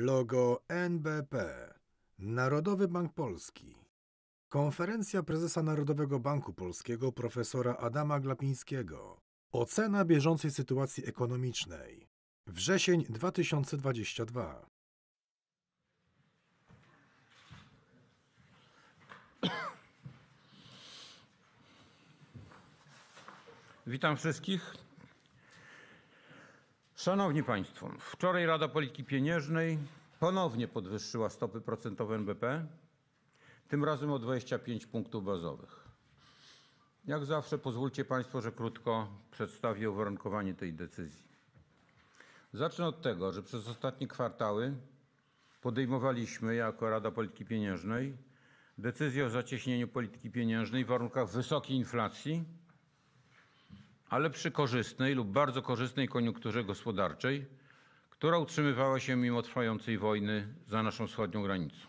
Logo NBP. Narodowy Bank Polski. Konferencja prezesa Narodowego Banku Polskiego profesora Adama Glapińskiego. Ocena bieżącej sytuacji ekonomicznej. Wrzesień 2022. Witam wszystkich. Szanowni Państwo, wczoraj Rada Polityki Pieniężnej ponownie podwyższyła stopy procentowe NBP, tym razem o 25 punktów bazowych. Jak zawsze pozwólcie Państwo, że krótko przedstawię uwarunkowanie tej decyzji. Zacznę od tego, że przez ostatnie kwartały podejmowaliśmy jako Rada Polityki Pieniężnej decyzję o zacieśnieniu polityki pieniężnej w warunkach wysokiej inflacji, ale przy korzystnej lub bardzo korzystnej koniunkturze gospodarczej, która utrzymywała się mimo trwającej wojny za naszą wschodnią granicą.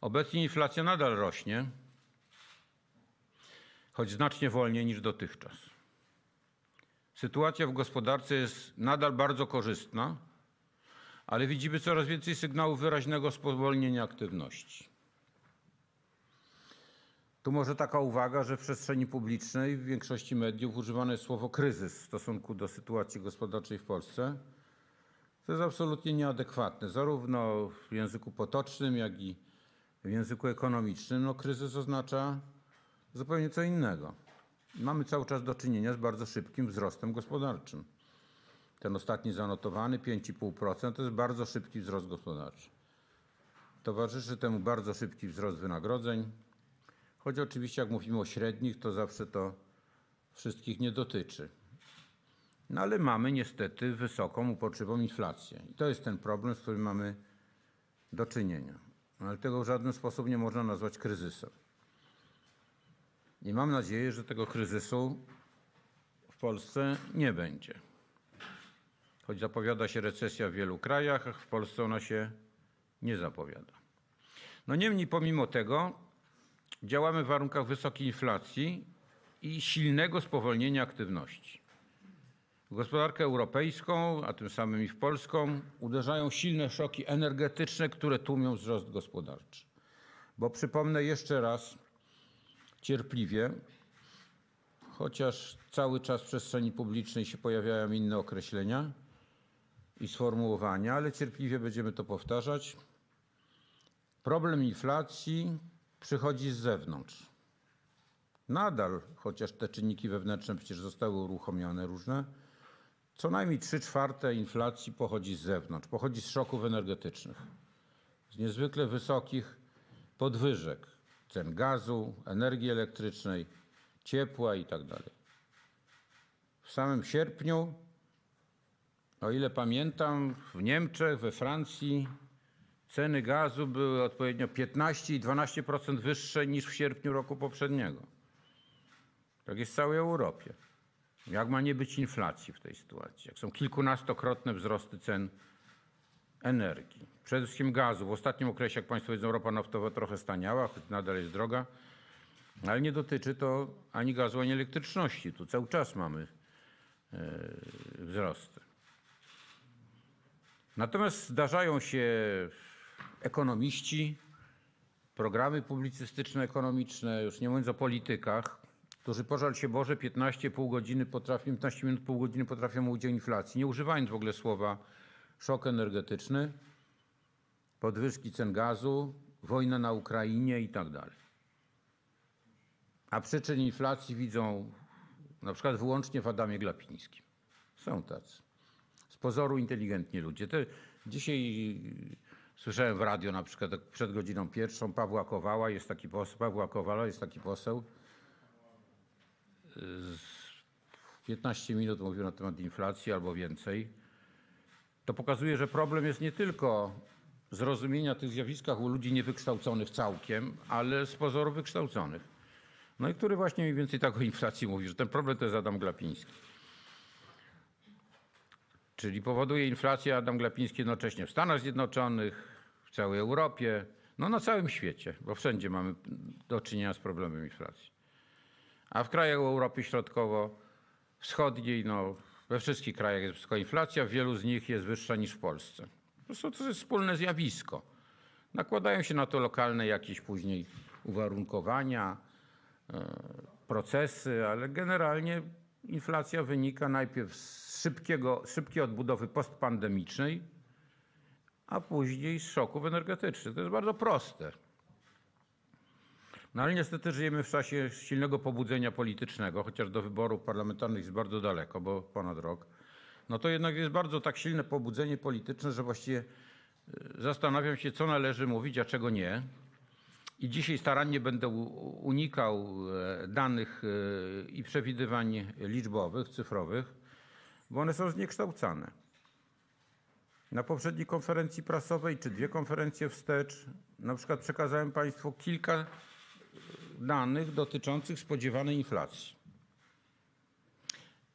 Obecnie inflacja nadal rośnie, choć znacznie wolniej niż dotychczas. Sytuacja w gospodarce jest nadal bardzo korzystna, ale widzimy coraz więcej sygnałów wyraźnego spowolnienia aktywności. Tu może taka uwaga, że w przestrzeni publicznej w większości mediów używane jest słowo kryzys w stosunku do sytuacji gospodarczej w Polsce. To jest absolutnie nieadekwatne, zarówno w języku potocznym, jak i w języku ekonomicznym. No, kryzys oznacza zupełnie co innego. Mamy cały czas do czynienia z bardzo szybkim wzrostem gospodarczym. Ten ostatni zanotowany 5,5% to jest bardzo szybki wzrost gospodarczy. Towarzyszy temu bardzo szybki wzrost wynagrodzeń, choć oczywiście jak mówimy o średnich, to zawsze to wszystkich nie dotyczy. No ale mamy niestety wysoką, uporczywą inflację. I to jest ten problem, z którym mamy do czynienia. No, ale tego w żaden sposób nie można nazwać kryzysem. I mam nadzieję, że tego kryzysu w Polsce nie będzie. Choć zapowiada się recesja w wielu krajach, w Polsce ona się nie zapowiada. No niemniej pomimo tego działamy w warunkach wysokiej inflacji i silnego spowolnienia aktywności. W gospodarkę europejską, a tym samym i w polską, uderzają silne szoki energetyczne, które tłumią wzrost gospodarczy. Bo przypomnę jeszcze raz cierpliwie, chociaż cały czas w przestrzeni publicznej się pojawiają inne określenia i sformułowania, ale cierpliwie będziemy to powtarzać. Problem inflacji przychodzi z zewnątrz. Nadal, chociaż te czynniki wewnętrzne przecież zostały uruchomione różne, co najmniej 3 czwarte inflacji pochodzi z zewnątrz, pochodzi z szoków energetycznych, z niezwykle wysokich podwyżek cen gazu, energii elektrycznej, ciepła itd. Tak w samym sierpniu, o ile pamiętam, w Niemczech, we Francji ceny gazu były odpowiednio 15 i 12% wyższe niż w sierpniu roku poprzedniego. Tak jest w całej Europie. Jak ma nie być inflacji w tej sytuacji? Jak są kilkunastokrotne wzrosty cen energii, przede wszystkim gazu. W ostatnim okresie, jak Państwo wiedzą, ropa naftowa trochę staniała, choć nadal jest droga, ale nie dotyczy to ani gazu, ani elektryczności. Tu cały czas mamy e, wzrosty. Natomiast zdarzają się ekonomiści, programy publicystyczne, ekonomiczne, już nie mówiąc o politykach, którzy pożal się Boże 15,5 godziny potrafią, 15 minut, pół godziny potrafią mówić o inflacji, nie używając w ogóle słowa szok energetyczny, podwyżki cen gazu, wojna na Ukrainie i tak dalej. A przyczyn inflacji widzą na przykład wyłącznie w Adamie Glapińskim. Są tacy. Z pozoru inteligentni ludzie. Te, dzisiaj słyszałem w radio na przykład przed godziną pierwszą Pawła Kowała, jest taki poseł, Pawła Kowala jest taki poseł, 15 minut mówił na temat inflacji albo więcej, to pokazuje, że problem jest nie tylko zrozumienia tych zjawiskach u ludzi niewykształconych całkiem, ale z pozoru wykształconych. No i który właśnie mniej więcej tak o inflacji mówi, że ten problem to jest Adam Glapiński. Czyli powoduje inflację Adam Glapiński jednocześnie w Stanach Zjednoczonych, w całej Europie, no na całym świecie, bo wszędzie mamy do czynienia z problemem inflacji. A w krajach Europy Środkowo-Wschodniej, no we wszystkich krajach jest wysoka inflacja, w wielu z nich jest wyższa niż w Polsce. Po prostu to jest wspólne zjawisko. Nakładają się na to lokalne jakieś później uwarunkowania, e, procesy, ale generalnie inflacja wynika najpierw z szybkiego, szybkiej odbudowy postpandemicznej, a później z szoków energetycznych. To jest bardzo proste. No ale niestety żyjemy w czasie silnego pobudzenia politycznego, chociaż do wyborów parlamentarnych jest bardzo daleko, bo ponad rok. No to jednak jest bardzo tak silne pobudzenie polityczne, że właściwie y, zastanawiam się, co należy mówić, a czego nie. I dzisiaj starannie będę unikał e, danych e, i przewidywań liczbowych, cyfrowych, bo one są zniekształcane. Na poprzedniej konferencji prasowej, czy dwie konferencje wstecz, na przykład przekazałem Państwu kilka danych dotyczących spodziewanej inflacji.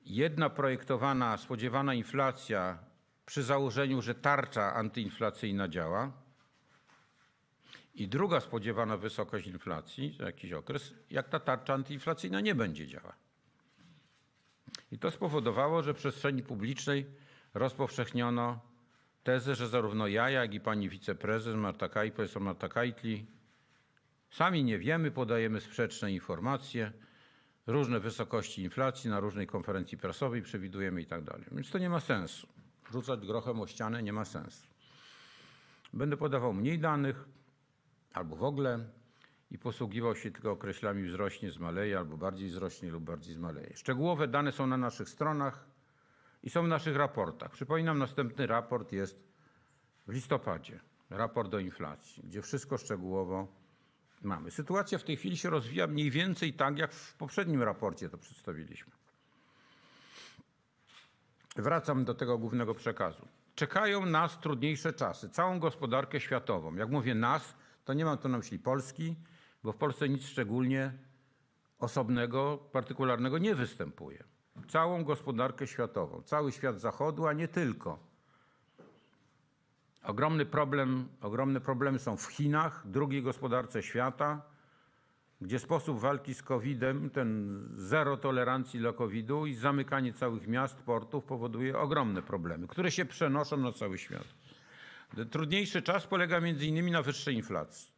Jedna projektowana, spodziewana inflacja przy założeniu, że tarcza antyinflacyjna działa, i druga spodziewana wysokość inflacji za jakiś okres, jak ta tarcza antyinflacyjna nie będzie działać. I to spowodowało, że w przestrzeni publicznej rozpowszechniono tezę, że zarówno ja, jak i pani wiceprezes Marta Kaj, profesor Marta Kajtli Sami nie wiemy, podajemy sprzeczne informacje, różne wysokości inflacji na różnej konferencji prasowej przewidujemy i tak dalej. Więc to nie ma sensu. Rzucać grochem o ścianę nie ma sensu. Będę podawał mniej danych albo w ogóle i posługiwał się tylko określami wzrośnie, zmaleje, albo bardziej wzrośnie lub bardziej zmaleje. Szczegółowe dane są na naszych stronach i są w naszych raportach. Przypominam, następny raport jest w listopadzie. Raport o inflacji, gdzie wszystko szczegółowo mamy. Sytuacja w tej chwili się rozwija mniej więcej tak, jak w poprzednim raporcie to przedstawiliśmy. Wracam do tego głównego przekazu. Czekają nas trudniejsze czasy, całą gospodarkę światową. Jak mówię nas, to nie mam tu na myśli Polski, bo w Polsce nic szczególnie osobnego, partykularnego nie występuje. Całą gospodarkę światową, cały świat zachodu, a nie tylko. Ogromny problem, ogromne problemy są w Chinach, drugiej gospodarce świata, gdzie sposób walki z COVID-em, ten zero tolerancji dla COVID-u i zamykanie całych miast, portów powoduje ogromne problemy, które się przenoszą na cały świat. Trudniejszy czas polega między innymi na wyższej inflacji.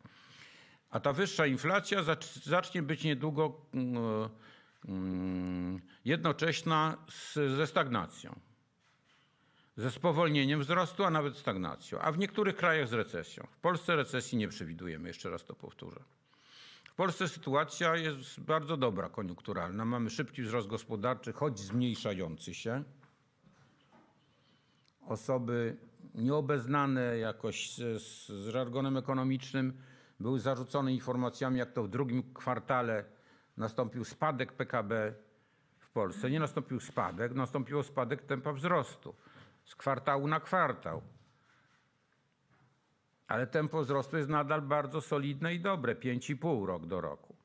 A ta wyższa inflacja zac- zacznie być niedługo mm, mm, jednocześna z, ze stagnacją ze spowolnieniem wzrostu, a nawet stagnacją, a w niektórych krajach z recesją. W Polsce recesji nie przewidujemy, jeszcze raz to powtórzę. W Polsce sytuacja jest bardzo dobra, koniunkturalna. Mamy szybki wzrost gospodarczy, choć zmniejszający się. Osoby nieobeznane jakoś z, z żargonem ekonomicznym były zarzucone informacjami, jak to w drugim kwartale nastąpił spadek PKB w Polsce. Nie nastąpił spadek, nastąpiło spadek tempa wzrostu z kwartału na kwartał. Ale tempo wzrostu jest nadal bardzo solidne i dobre 5,5 rok do roku.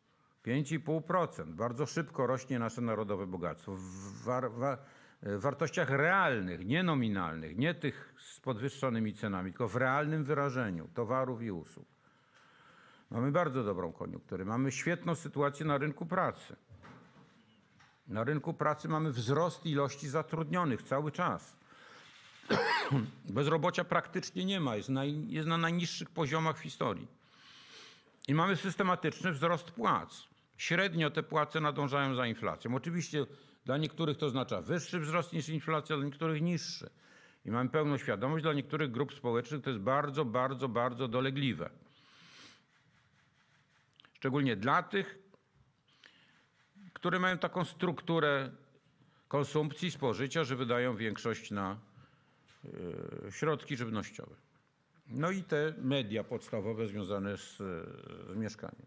5,5%. Bardzo szybko rośnie nasze narodowe bogactwo. W war, wa, w wartościach realnych, nie nominalnych, nie tych z podwyższonymi cenami, tylko w realnym wyrażeniu towarów i usług. Mamy bardzo dobrą koniunkturę. Mamy świetną sytuację na rynku pracy. Na rynku pracy mamy wzrost ilości zatrudnionych cały czas. Bezrobocia praktycznie nie ma, jest, jest na najniższych poziomach w historii. I mamy systematyczny wzrost płac. Średnio te płace nadążają za inflacją. Oczywiście dla niektórych to oznacza wyższy wzrost niż inflacja, dla niektórych niższy. I mamy pełną świadomość, dla niektórych grup społecznych to jest bardzo, bardzo, bardzo dolegliwe. Szczególnie dla tych, które mają taką strukturę konsumpcji, spożycia, że wydają większość na e, środki żywnościowe. No i te media podstawowe związane z, z mieszkaniem.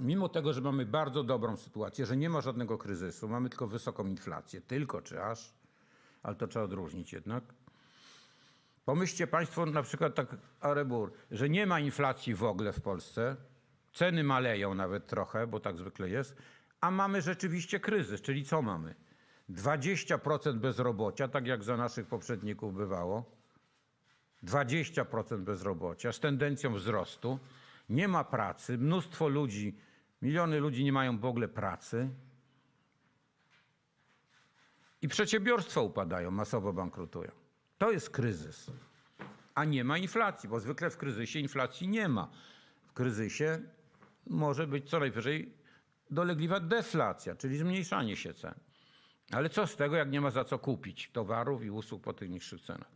Mimo tego, że mamy bardzo dobrą sytuację, że nie ma żadnego kryzysu, mamy tylko wysoką inflację, tylko czy aż, ale to trzeba odróżnić jednak. Pomyślcie Państwo na przykład tak arebur, że nie ma inflacji w ogóle w Polsce, ceny maleją nawet trochę, bo tak zwykle jest, a mamy rzeczywiście kryzys, czyli co mamy? 20% bezrobocia, tak jak za naszych poprzedników bywało, 20% bezrobocia z tendencją wzrostu, nie ma pracy, mnóstwo ludzi, miliony ludzi nie mają w ogóle pracy i przedsiębiorstwa upadają, masowo bankrutują. To jest kryzys. a nie ma inflacji, bo zwykle w kryzysie inflacji nie ma. W kryzysie może być co najwyżej dolegliwa deflacja, czyli zmniejszanie się cen. Ale co z tego, jak nie ma za co kupić towarów i usług po tych niższych cenach?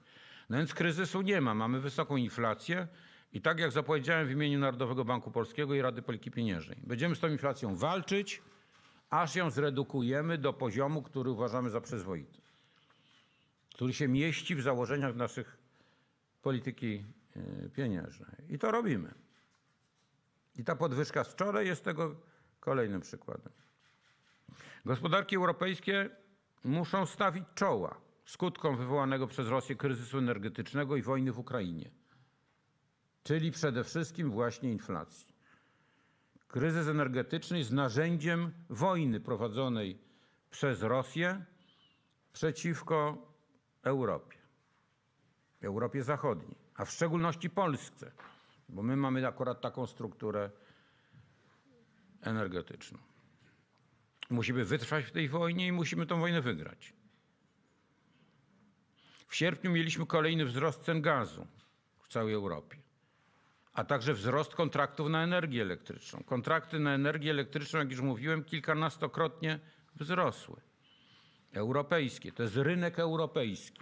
No więc kryzysu nie ma, mamy wysoką inflację i tak jak zapowiedziałem w imieniu Narodowego Banku Polskiego i Rady Polityki Pieniężnej, będziemy z tą inflacją walczyć, aż ją zredukujemy do poziomu, który uważamy za przyzwoity, który się mieści w założeniach naszych polityki y, pieniężnej. I to robimy. I ta podwyżka z wczoraj jest tego kolejnym przykładem. Gospodarki europejskie muszą stawić czoła skutkom wywołanego przez Rosję kryzysu energetycznego i wojny w Ukrainie, czyli przede wszystkim właśnie inflacji. Kryzys energetyczny jest narzędziem wojny prowadzonej przez Rosję przeciwko Europie, Europie Zachodniej, a w szczególności Polsce, bo my mamy akurat taką strukturę energetyczną. Musimy wytrwać w tej wojnie i musimy tę wojnę wygrać. W sierpniu mieliśmy kolejny wzrost cen gazu w całej Europie, a także wzrost kontraktów na energię elektryczną. Kontrakty na energię elektryczną, jak już mówiłem, kilkunastokrotnie wzrosły. Europejskie, to jest rynek europejski.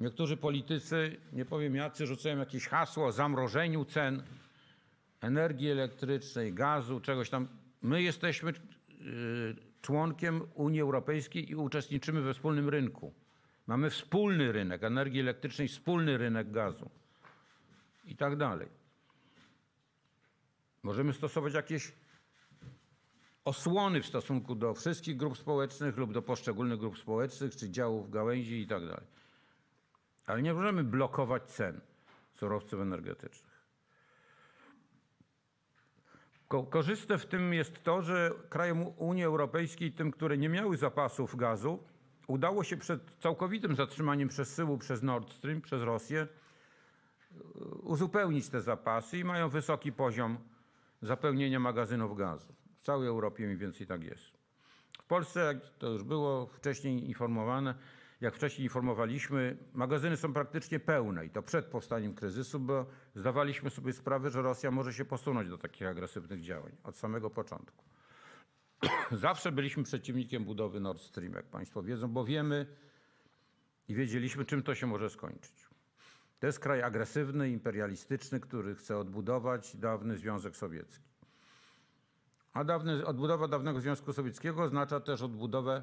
Niektórzy politycy, nie powiem jacy, rzucają jakieś hasło o zamrożeniu cen energii elektrycznej, gazu, czegoś tam. My jesteśmy y, członkiem Unii Europejskiej i uczestniczymy we wspólnym rynku. Mamy wspólny rynek energii elektrycznej, wspólny rynek gazu i tak dalej. Możemy stosować jakieś osłony w stosunku do wszystkich grup społecznych lub do poszczególnych grup społecznych, czy działów gałęzi i tak dalej. Ale nie możemy blokować cen surowców energetycznych. Korzystne w tym jest to, że krajom Unii Europejskiej, tym, które nie miały zapasów gazu, udało się przed całkowitym zatrzymaniem przesyłu przez Nord Stream, przez Rosję, uzupełnić te zapasy i mają wysoki poziom zapełnienia magazynów gazu. W całej Europie mniej więcej tak jest. W Polsce, jak to już było wcześniej informowane, jak wcześniej informowaliśmy, magazyny są praktycznie pełne i to przed powstaniem kryzysu, bo zdawaliśmy sobie sprawę, że Rosja może się posunąć do takich agresywnych działań od samego początku. Zawsze byliśmy przeciwnikiem budowy Nord Stream, jak Państwo wiedzą, bo wiemy i wiedzieliśmy, czym to się może skończyć. To jest kraj agresywny, imperialistyczny, który chce odbudować dawny Związek Sowiecki. A dawny, odbudowa dawnego Związku Sowieckiego oznacza też odbudowę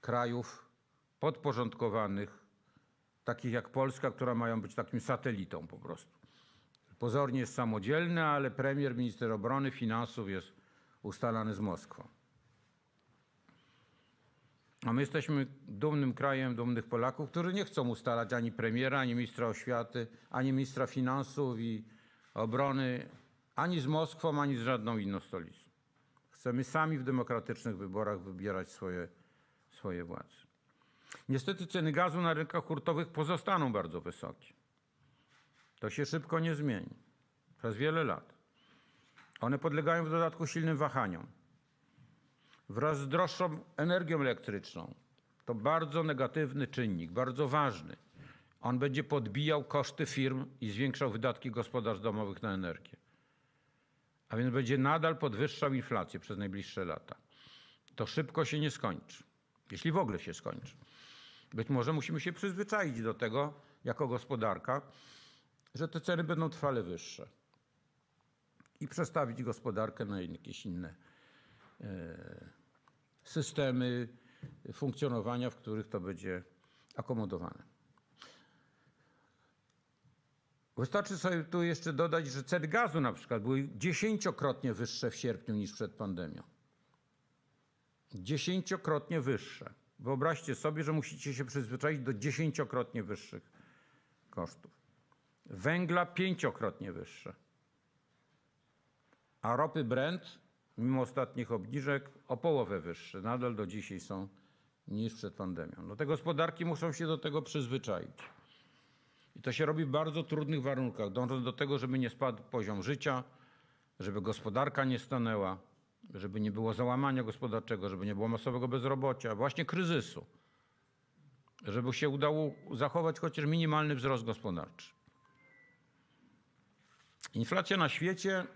krajów podporządkowanych, takich jak Polska, która mają być takim satelitą po prostu. Pozornie jest samodzielny, ale premier, minister obrony, finansów jest ustalany z Moskwą. A my jesteśmy dumnym krajem, dumnych Polaków, którzy nie chcą ustalać ani premiera, ani ministra oświaty, ani ministra finansów i obrony, ani z Moskwą, ani z żadną inną stolicą. Chcemy sami w demokratycznych wyborach wybierać swoje, swoje władze. Niestety ceny gazu na rynkach hurtowych pozostaną bardzo wysokie. To się szybko nie zmieni. Przez wiele lat. One podlegają w dodatku silnym wahaniom wraz z droższą energią elektryczną. To bardzo negatywny czynnik, bardzo ważny. On będzie podbijał koszty firm i zwiększał wydatki gospodarstw domowych na energię. A więc będzie nadal podwyższał inflację przez najbliższe lata. To szybko się nie skończy, jeśli w ogóle się skończy. Być może musimy się przyzwyczaić do tego, jako gospodarka, że te ceny będą trwale wyższe i przestawić gospodarkę na jakieś inne e, systemy funkcjonowania, w których to będzie akomodowane. Wystarczy sobie tu jeszcze dodać, że ceny gazu na przykład były dziesięciokrotnie wyższe w sierpniu niż przed pandemią. Dziesięciokrotnie wyższe. Wyobraźcie sobie, że musicie się przyzwyczaić do dziesięciokrotnie wyższych kosztów. Węgla pięciokrotnie wyższe. A ropy Brent mimo ostatnich obniżek o połowę wyższe. Nadal do dzisiaj są niż przed pandemią. No te gospodarki muszą się do tego przyzwyczaić. I to się robi w bardzo trudnych warunkach, dążąc do tego, żeby nie spadł poziom życia, żeby gospodarka nie stanęła, żeby nie było załamania gospodarczego, żeby nie było masowego bezrobocia, właśnie kryzysu, żeby się udało zachować chociaż minimalny wzrost gospodarczy. Inflacja na świecie.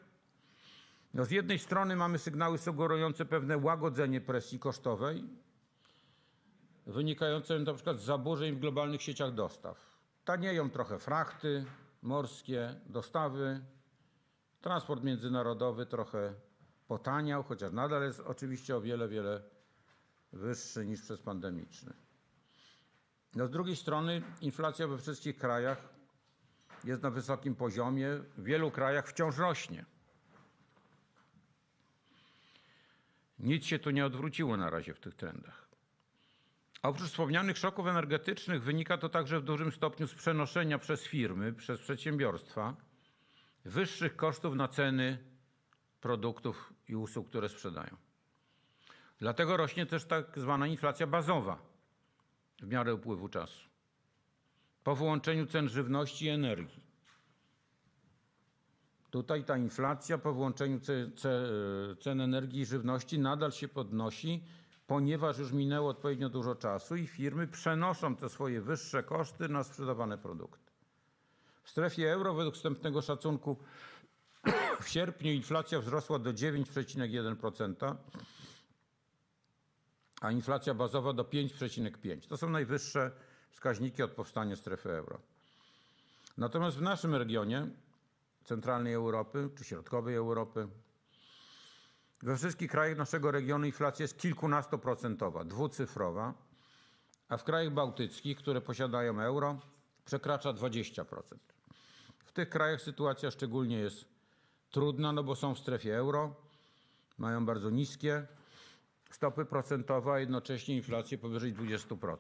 No z jednej strony mamy sygnały sugerujące pewne łagodzenie presji kosztowej, wynikające przykład z zaburzeń w globalnych sieciach dostaw. Tanieją trochę frachty morskie, dostawy, transport międzynarodowy trochę potaniał, chociaż nadal jest oczywiście o wiele, wiele wyższy niż przez pandemiczny. No z drugiej strony inflacja we wszystkich krajach jest na wysokim poziomie, w wielu krajach wciąż rośnie. Nic się tu nie odwróciło na razie w tych trendach. A oprócz wspomnianych szoków energetycznych wynika to także w dużym stopniu z przenoszenia przez firmy, przez przedsiębiorstwa wyższych kosztów na ceny produktów i usług, które sprzedają. Dlatego rośnie też tak zwana inflacja bazowa w miarę upływu czasu. Po wyłączeniu cen żywności i energii. Tutaj ta inflacja po ce, cen energii i żywności nadal się podnosi, ponieważ już minęło odpowiednio dużo czasu i firmy przenoszą te swoje wyższe koszty na sprzedawane produkty. W strefie euro według wstępnego szacunku w sierpniu inflacja wzrosła do 9,1%, a inflacja bazowa do 5,5%. To są najwyższe wskaźniki od powstania strefy euro. Natomiast w naszym regionie centralnej Europy czy środkowej Europy, we wszystkich krajach naszego regionu inflacja jest kilkunastoprocentowa, dwucyfrowa, a w krajach bałtyckich, które posiadają euro, przekracza 20%. W tych krajach sytuacja szczególnie jest trudna, no bo są w strefie euro, mają bardzo niskie stopy procentowe, a jednocześnie inflację powyżej 20%.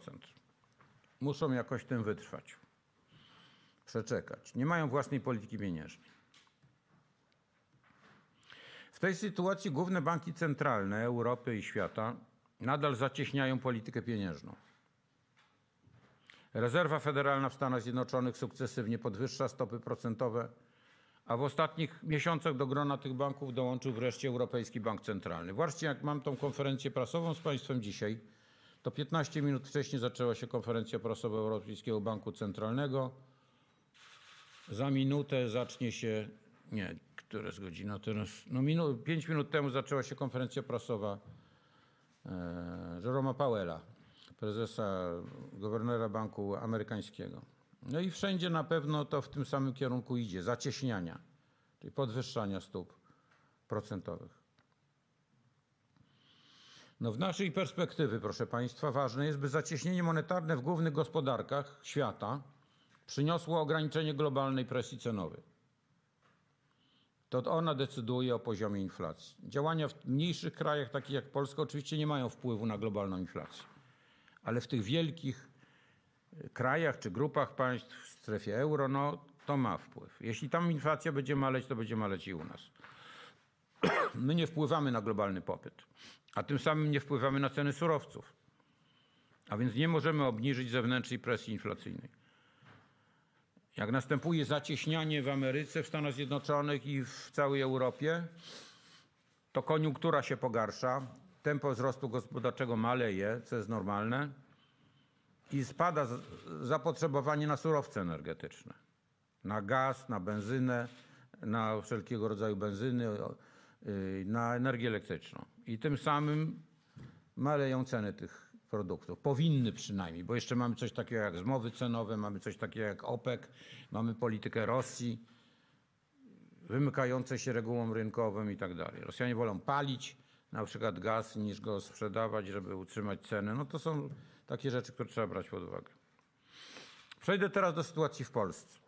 Muszą jakoś tym wytrwać, przeczekać. Nie mają własnej polityki pieniężnej. W tej sytuacji główne banki centralne Europy i świata nadal zacieśniają politykę pieniężną. Rezerwa Federalna w Stanach Zjednoczonych sukcesywnie podwyższa stopy procentowe, a w ostatnich miesiącach do grona tych banków dołączył wreszcie Europejski Bank Centralny. Właśnie jak mam tą konferencję prasową z Państwem dzisiaj, to 15 minut wcześniej zaczęła się konferencja prasowa Europejskiego Banku Centralnego. Za minutę zacznie się, nie, która jest godzina teraz? No minu, 5 minut temu zaczęła się konferencja prasowa e, Jeroma Powella, prezesa, guvernera Banku Amerykańskiego. No i wszędzie na pewno to w tym samym kierunku idzie, zacieśniania, czyli podwyższania stóp procentowych. No w naszej perspektywy, proszę Państwa, ważne jest, by zacieśnienie monetarne w głównych gospodarkach świata przyniosło ograniczenie globalnej presji cenowej. To ona decyduje o poziomie inflacji. Działania w mniejszych krajach, takich jak Polska, oczywiście nie mają wpływu na globalną inflację, ale w tych wielkich krajach czy grupach państw w strefie euro, no to ma wpływ. Jeśli tam inflacja będzie maleć, to będzie maleć i u nas. My nie wpływamy na globalny popyt, a tym samym nie wpływamy na ceny surowców. A więc nie możemy obniżyć zewnętrznej presji inflacyjnej. Jak następuje zacieśnianie w Ameryce, w Stanach Zjednoczonych i w całej Europie, to koniunktura się pogarsza, tempo wzrostu gospodarczego maleje, co jest normalne i spada zapotrzebowanie na surowce energetyczne, na gaz, na benzynę, na wszelkiego rodzaju benzyny, na energię elektryczną. I tym samym maleją ceny tych produktów. Powinny przynajmniej, bo jeszcze mamy coś takiego jak zmowy cenowe, mamy coś takiego jak OPEC, mamy politykę Rosji, wymykające się regułom rynkowym i tak dalej. Rosjanie wolą palić na przykład gaz niż go sprzedawać, żeby utrzymać ceny. No to są takie rzeczy, które trzeba brać pod uwagę. Przejdę teraz do sytuacji w Polsce,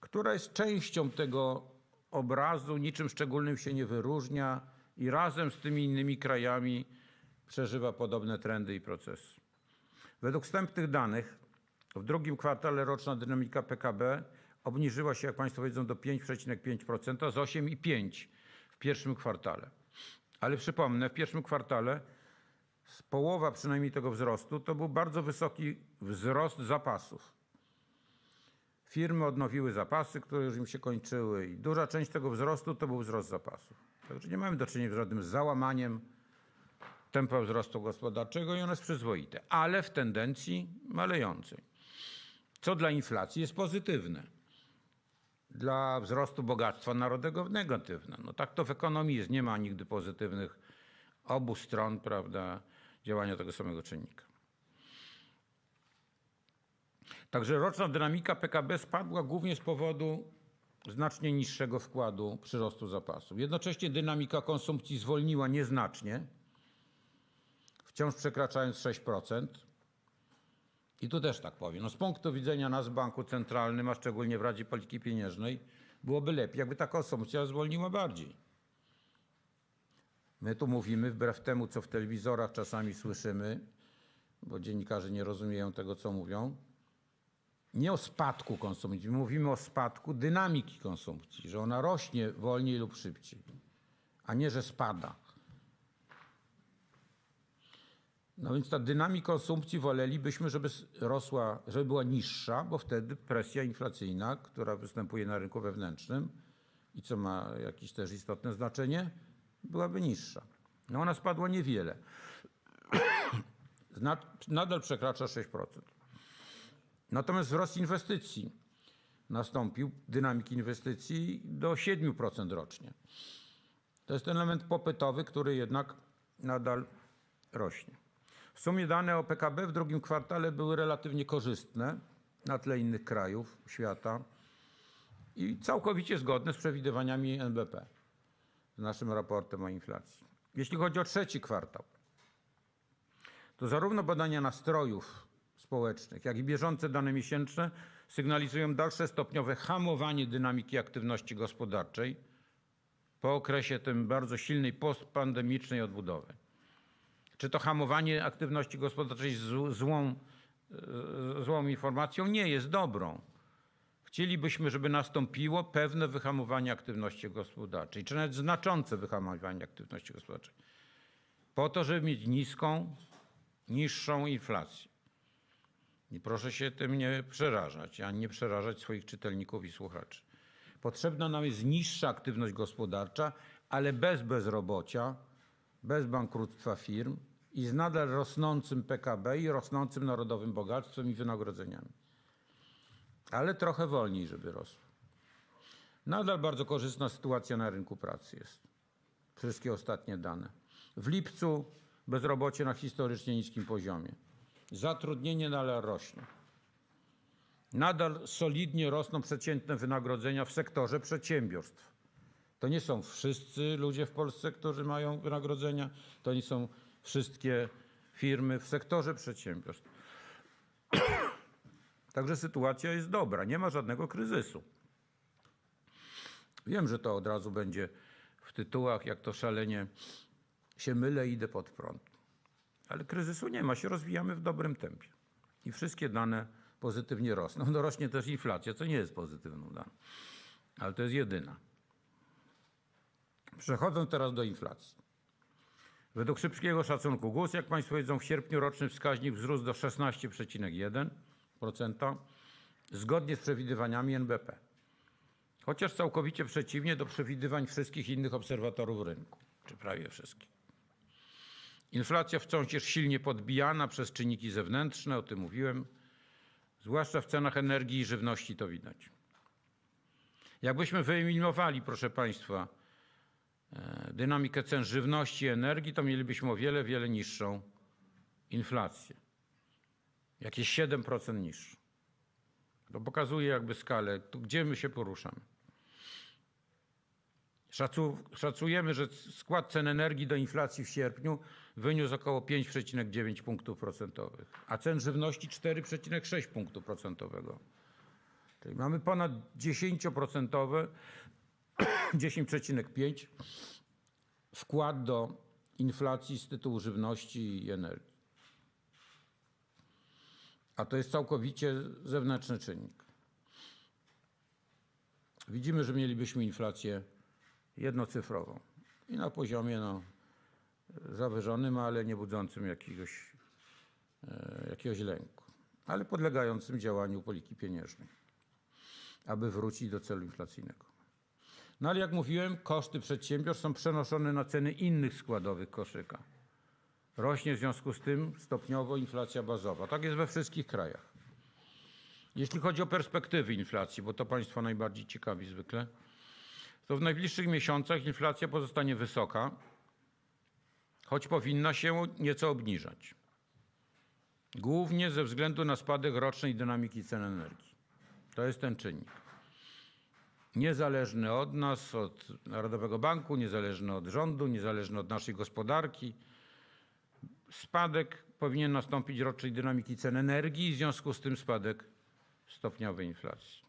która jest częścią tego obrazu, niczym szczególnym się nie wyróżnia i razem z tymi innymi krajami przeżywa podobne trendy i procesy. Według wstępnych danych w drugim kwartale roczna dynamika PKB obniżyła się, jak Państwo wiedzą, do 5,5% z 8,5% w pierwszym kwartale. Ale przypomnę, w pierwszym kwartale połowa przynajmniej tego wzrostu to był bardzo wysoki wzrost zapasów. Firmy odnowiły zapasy, które już im się kończyły i duża część tego wzrostu to był wzrost zapasów. Także nie mamy do czynienia z żadnym załamaniem tempa wzrostu gospodarczego i ono jest przyzwoite, ale w tendencji malejącej. Co dla inflacji jest pozytywne. dla wzrostu bogactwa narodowego negatywne. No tak to w ekonomii jest. Nie ma nigdy pozytywnych obu stron, prawda, działania tego samego czynnika. Także roczna dynamika PKB spadła głównie z powodu znacznie niższego wkładu przyrostu zapasów. Jednocześnie dynamika konsumpcji zwolniła nieznacznie, wciąż przekraczając 6%. I tu też tak powiem. No z punktu widzenia nas Banku Centralnym, a szczególnie w Radzie Polityki Pieniężnej, byłoby lepiej, jakby ta konsumpcja zwolniła bardziej. My tu mówimy, wbrew temu, co w telewizorach czasami słyszymy, bo dziennikarze nie rozumieją tego, co mówią, nie o spadku konsumpcji, mówimy o spadku dynamiki konsumpcji, że ona rośnie wolniej lub szybciej, a nie, że spada. No więc ta dynamika konsumpcji wolelibyśmy, żeby rosła, żeby była niższa, bo wtedy presja inflacyjna, która występuje na rynku wewnętrznym i co ma jakieś też istotne znaczenie, byłaby niższa. No ona spadła niewiele. Nadal przekracza 6%. Natomiast wzrost inwestycji nastąpił, dynamiki inwestycji do 7% rocznie. To jest element popytowy, który jednak nadal rośnie. W sumie dane o PKB w drugim kwartale były relatywnie korzystne na tle innych krajów świata i całkowicie zgodne z przewidywaniami NBP, naszym raportem o inflacji. Jeśli chodzi o trzeci kwartał, to zarówno badania nastrojów społecznych, jak i bieżące dane miesięczne sygnalizują dalsze stopniowe hamowanie dynamiki aktywności gospodarczej po okresie tym bardzo silnej postpandemicznej odbudowy. Czy to hamowanie aktywności gospodarczej złą, e, złą informacją? Nie jest dobrą. Chcielibyśmy, żeby nastąpiło pewne wyhamowanie aktywności gospodarczej, czy nawet znaczące wyhamowanie aktywności gospodarczej, po to, żeby mieć niską, niższą inflację. I proszę się tym nie przerażać, ani nie przerażać swoich czytelników i słuchaczy. Potrzebna nam jest niższa aktywność gospodarcza, ale bez bezrobocia, bez bankructwa firm i z nadal rosnącym PKB i rosnącym narodowym bogactwem i wynagrodzeniami. Ale trochę wolniej, żeby rosło. Nadal bardzo korzystna sytuacja na rynku pracy jest. Wszystkie ostatnie dane. W lipcu bezrobocie na historycznie niskim poziomie. Zatrudnienie nadal rośnie. Nadal solidnie rosną przeciętne wynagrodzenia w sektorze przedsiębiorstw. To nie są wszyscy ludzie w Polsce, którzy mają wynagrodzenia, to nie są wszystkie firmy w sektorze przedsiębiorstw. Także sytuacja jest dobra, nie ma żadnego kryzysu. Wiem, że to od razu będzie w tytułach, jak to szalenie się mylę, idę pod prąd. Ale kryzysu nie ma, się rozwijamy w dobrym tempie. I wszystkie dane pozytywnie rosną. No rośnie też inflacja, co nie jest pozytywną daną, ale to jest jedyna. Przechodząc teraz do inflacji. Według szybkiego szacunku GUS, jak Państwo wiedzą, w sierpniu roczny wskaźnik wzrósł do 16,1%, zgodnie z przewidywaniami NBP. Chociaż całkowicie przeciwnie do przewidywań wszystkich innych obserwatorów rynku, czy prawie wszystkich. Inflacja wciąż jest silnie podbijana przez czynniki zewnętrzne, o tym mówiłem, zwłaszcza w cenach energii i żywności to widać. Jakbyśmy wyeliminowali, proszę Państwa, e, dynamikę cen żywności i energii, to mielibyśmy o wiele, wiele niższą inflację. Jakieś 7% niższą. To pokazuje jakby skalę, gdzie my się poruszamy. Szacujemy, że skład cen energii do inflacji w sierpniu wyniósł około 5,9 punktów procentowych, a cen żywności 4,6 punktu procentowego. Czyli mamy ponad 10%, 10,5 wkład do inflacji z tytułu żywności i energii. A to jest całkowicie zewnętrzny czynnik. Widzimy, że mielibyśmy inflację jednocyfrową i na poziomie no, zawyżonym, ale nie budzącym jakiegoś, e, jakiegoś lęku, ale podlegającym działaniu polityki pieniężnej, aby wrócić do celu inflacyjnego. No ale jak mówiłem, koszty przedsiębiorstw są przenoszone na ceny innych składowych koszyka. Rośnie w związku z tym stopniowo inflacja bazowa. Tak jest we wszystkich krajach. Jeśli chodzi o perspektywy inflacji, bo to Państwa najbardziej ciekawi zwykle, to w najbliższych miesiącach inflacja pozostanie wysoka, choć powinna się nieco obniżać. Głównie ze względu na spadek rocznej dynamiki cen energii. To jest ten czynnik. Niezależny od nas, od Narodowego Banku, niezależny od rządu, niezależny od naszej gospodarki. Spadek powinien nastąpić rocznej dynamiki cen energii i w związku z tym spadek stopniowej inflacji.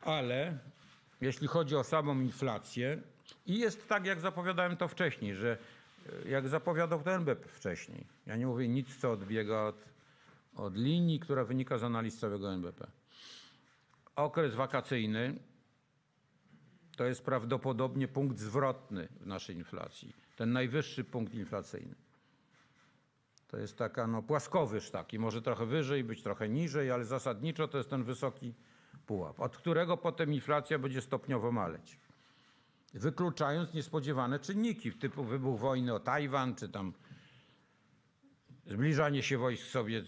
Ale jeśli chodzi o samą inflację, i jest tak, jak zapowiadałem to wcześniej, że e, jak zapowiadał to NBP wcześniej. Ja nie mówię nic, co odbiega od, od linii, która wynika z analiz całego NBP. Okres wakacyjny to jest prawdopodobnie punkt zwrotny w naszej inflacji. Ten najwyższy punkt inflacyjny. To jest taka no, płaskowyż taki, może trochę wyżej, być trochę niżej, ale zasadniczo to jest ten wysoki pułap, od którego potem inflacja będzie stopniowo maleć. Wykluczając niespodziewane czynniki typu wybuch wojny o Tajwan, czy tam zbliżanie się wojsk sowiet,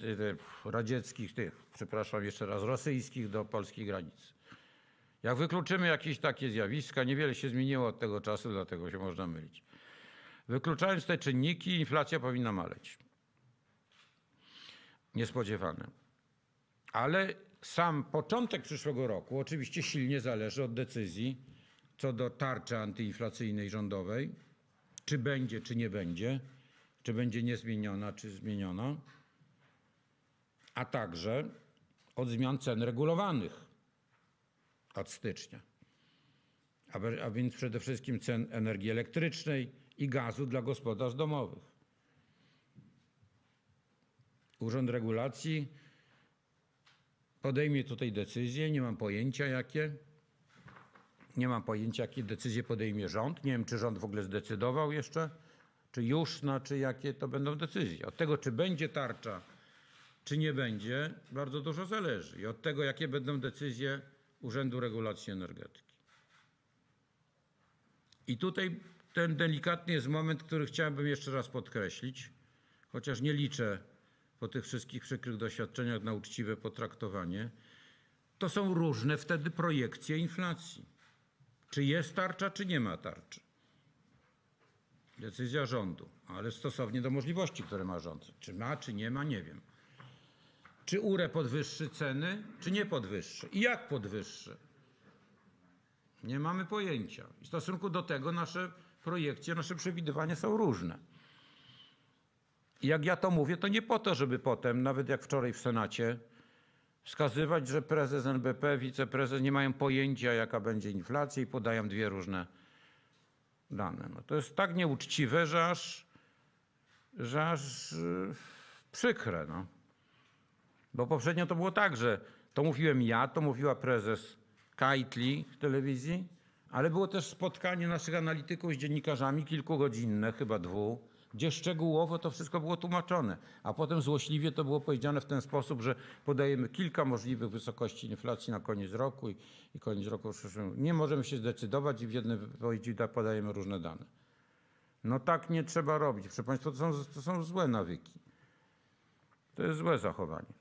radzieckich, tych, przepraszam jeszcze raz, rosyjskich do polskiej granicy. Jak wykluczymy jakieś takie zjawiska, niewiele się zmieniło od tego czasu, dlatego się można mylić. Wykluczając te czynniki, inflacja powinna maleć. Niespodziewane. Ale sam początek przyszłego roku oczywiście silnie zależy od decyzji co do tarczy antyinflacyjnej rządowej, czy będzie, czy nie będzie, czy będzie niezmieniona, czy zmieniona, a także od zmian cen regulowanych od stycznia, a, a więc przede wszystkim cen energii elektrycznej i gazu dla gospodarstw domowych. Urząd Regulacji podejmie tutaj decyzje, nie mam pojęcia jakie. Nie mam pojęcia, jakie decyzje podejmie rząd. Nie wiem, czy rząd w ogóle zdecydował jeszcze, czy już, znaczy jakie to będą decyzje. Od tego, czy będzie tarcza, czy nie będzie, bardzo dużo zależy. I od tego, jakie będą decyzje Urzędu Regulacji Energetyki. I tutaj ten delikatny jest moment, który chciałbym jeszcze raz podkreślić, chociaż nie liczę po tych wszystkich przykrych doświadczeniach na uczciwe potraktowanie. To są różne wtedy projekcje inflacji. Czy jest tarcza, czy nie ma tarczy. Decyzja rządu, ale stosownie do możliwości, które ma rząd. Czy ma, czy nie ma, nie wiem. Czy URE podwyższy ceny, czy nie podwyższy? I jak podwyższy? Nie mamy pojęcia. I w stosunku do tego nasze projekcje, nasze przewidywania są różne. Jak ja to mówię, to nie po to, żeby potem, nawet jak wczoraj w Senacie, wskazywać, że prezes NBP, wiceprezes nie mają pojęcia, jaka będzie inflacja i podają dwie różne dane. No to jest tak nieuczciwe, że aż, że aż yy, przykre. No. Bo poprzednio to było tak, że to mówiłem ja, to mówiła prezes Kajtli w telewizji, ale było też spotkanie naszych analityków z dziennikarzami, kilkugodzinne, chyba dwóch, gdzie szczegółowo to wszystko było tłumaczone, a potem złośliwie to było powiedziane w ten sposób, że podajemy kilka możliwych wysokości inflacji na koniec roku i, i koniec roku przyszłym. Nie możemy się zdecydować i w jednej wypowiedzi podajemy różne dane. No tak nie trzeba robić. Proszę Państwa, to są, to są złe nawyki. To jest złe zachowanie.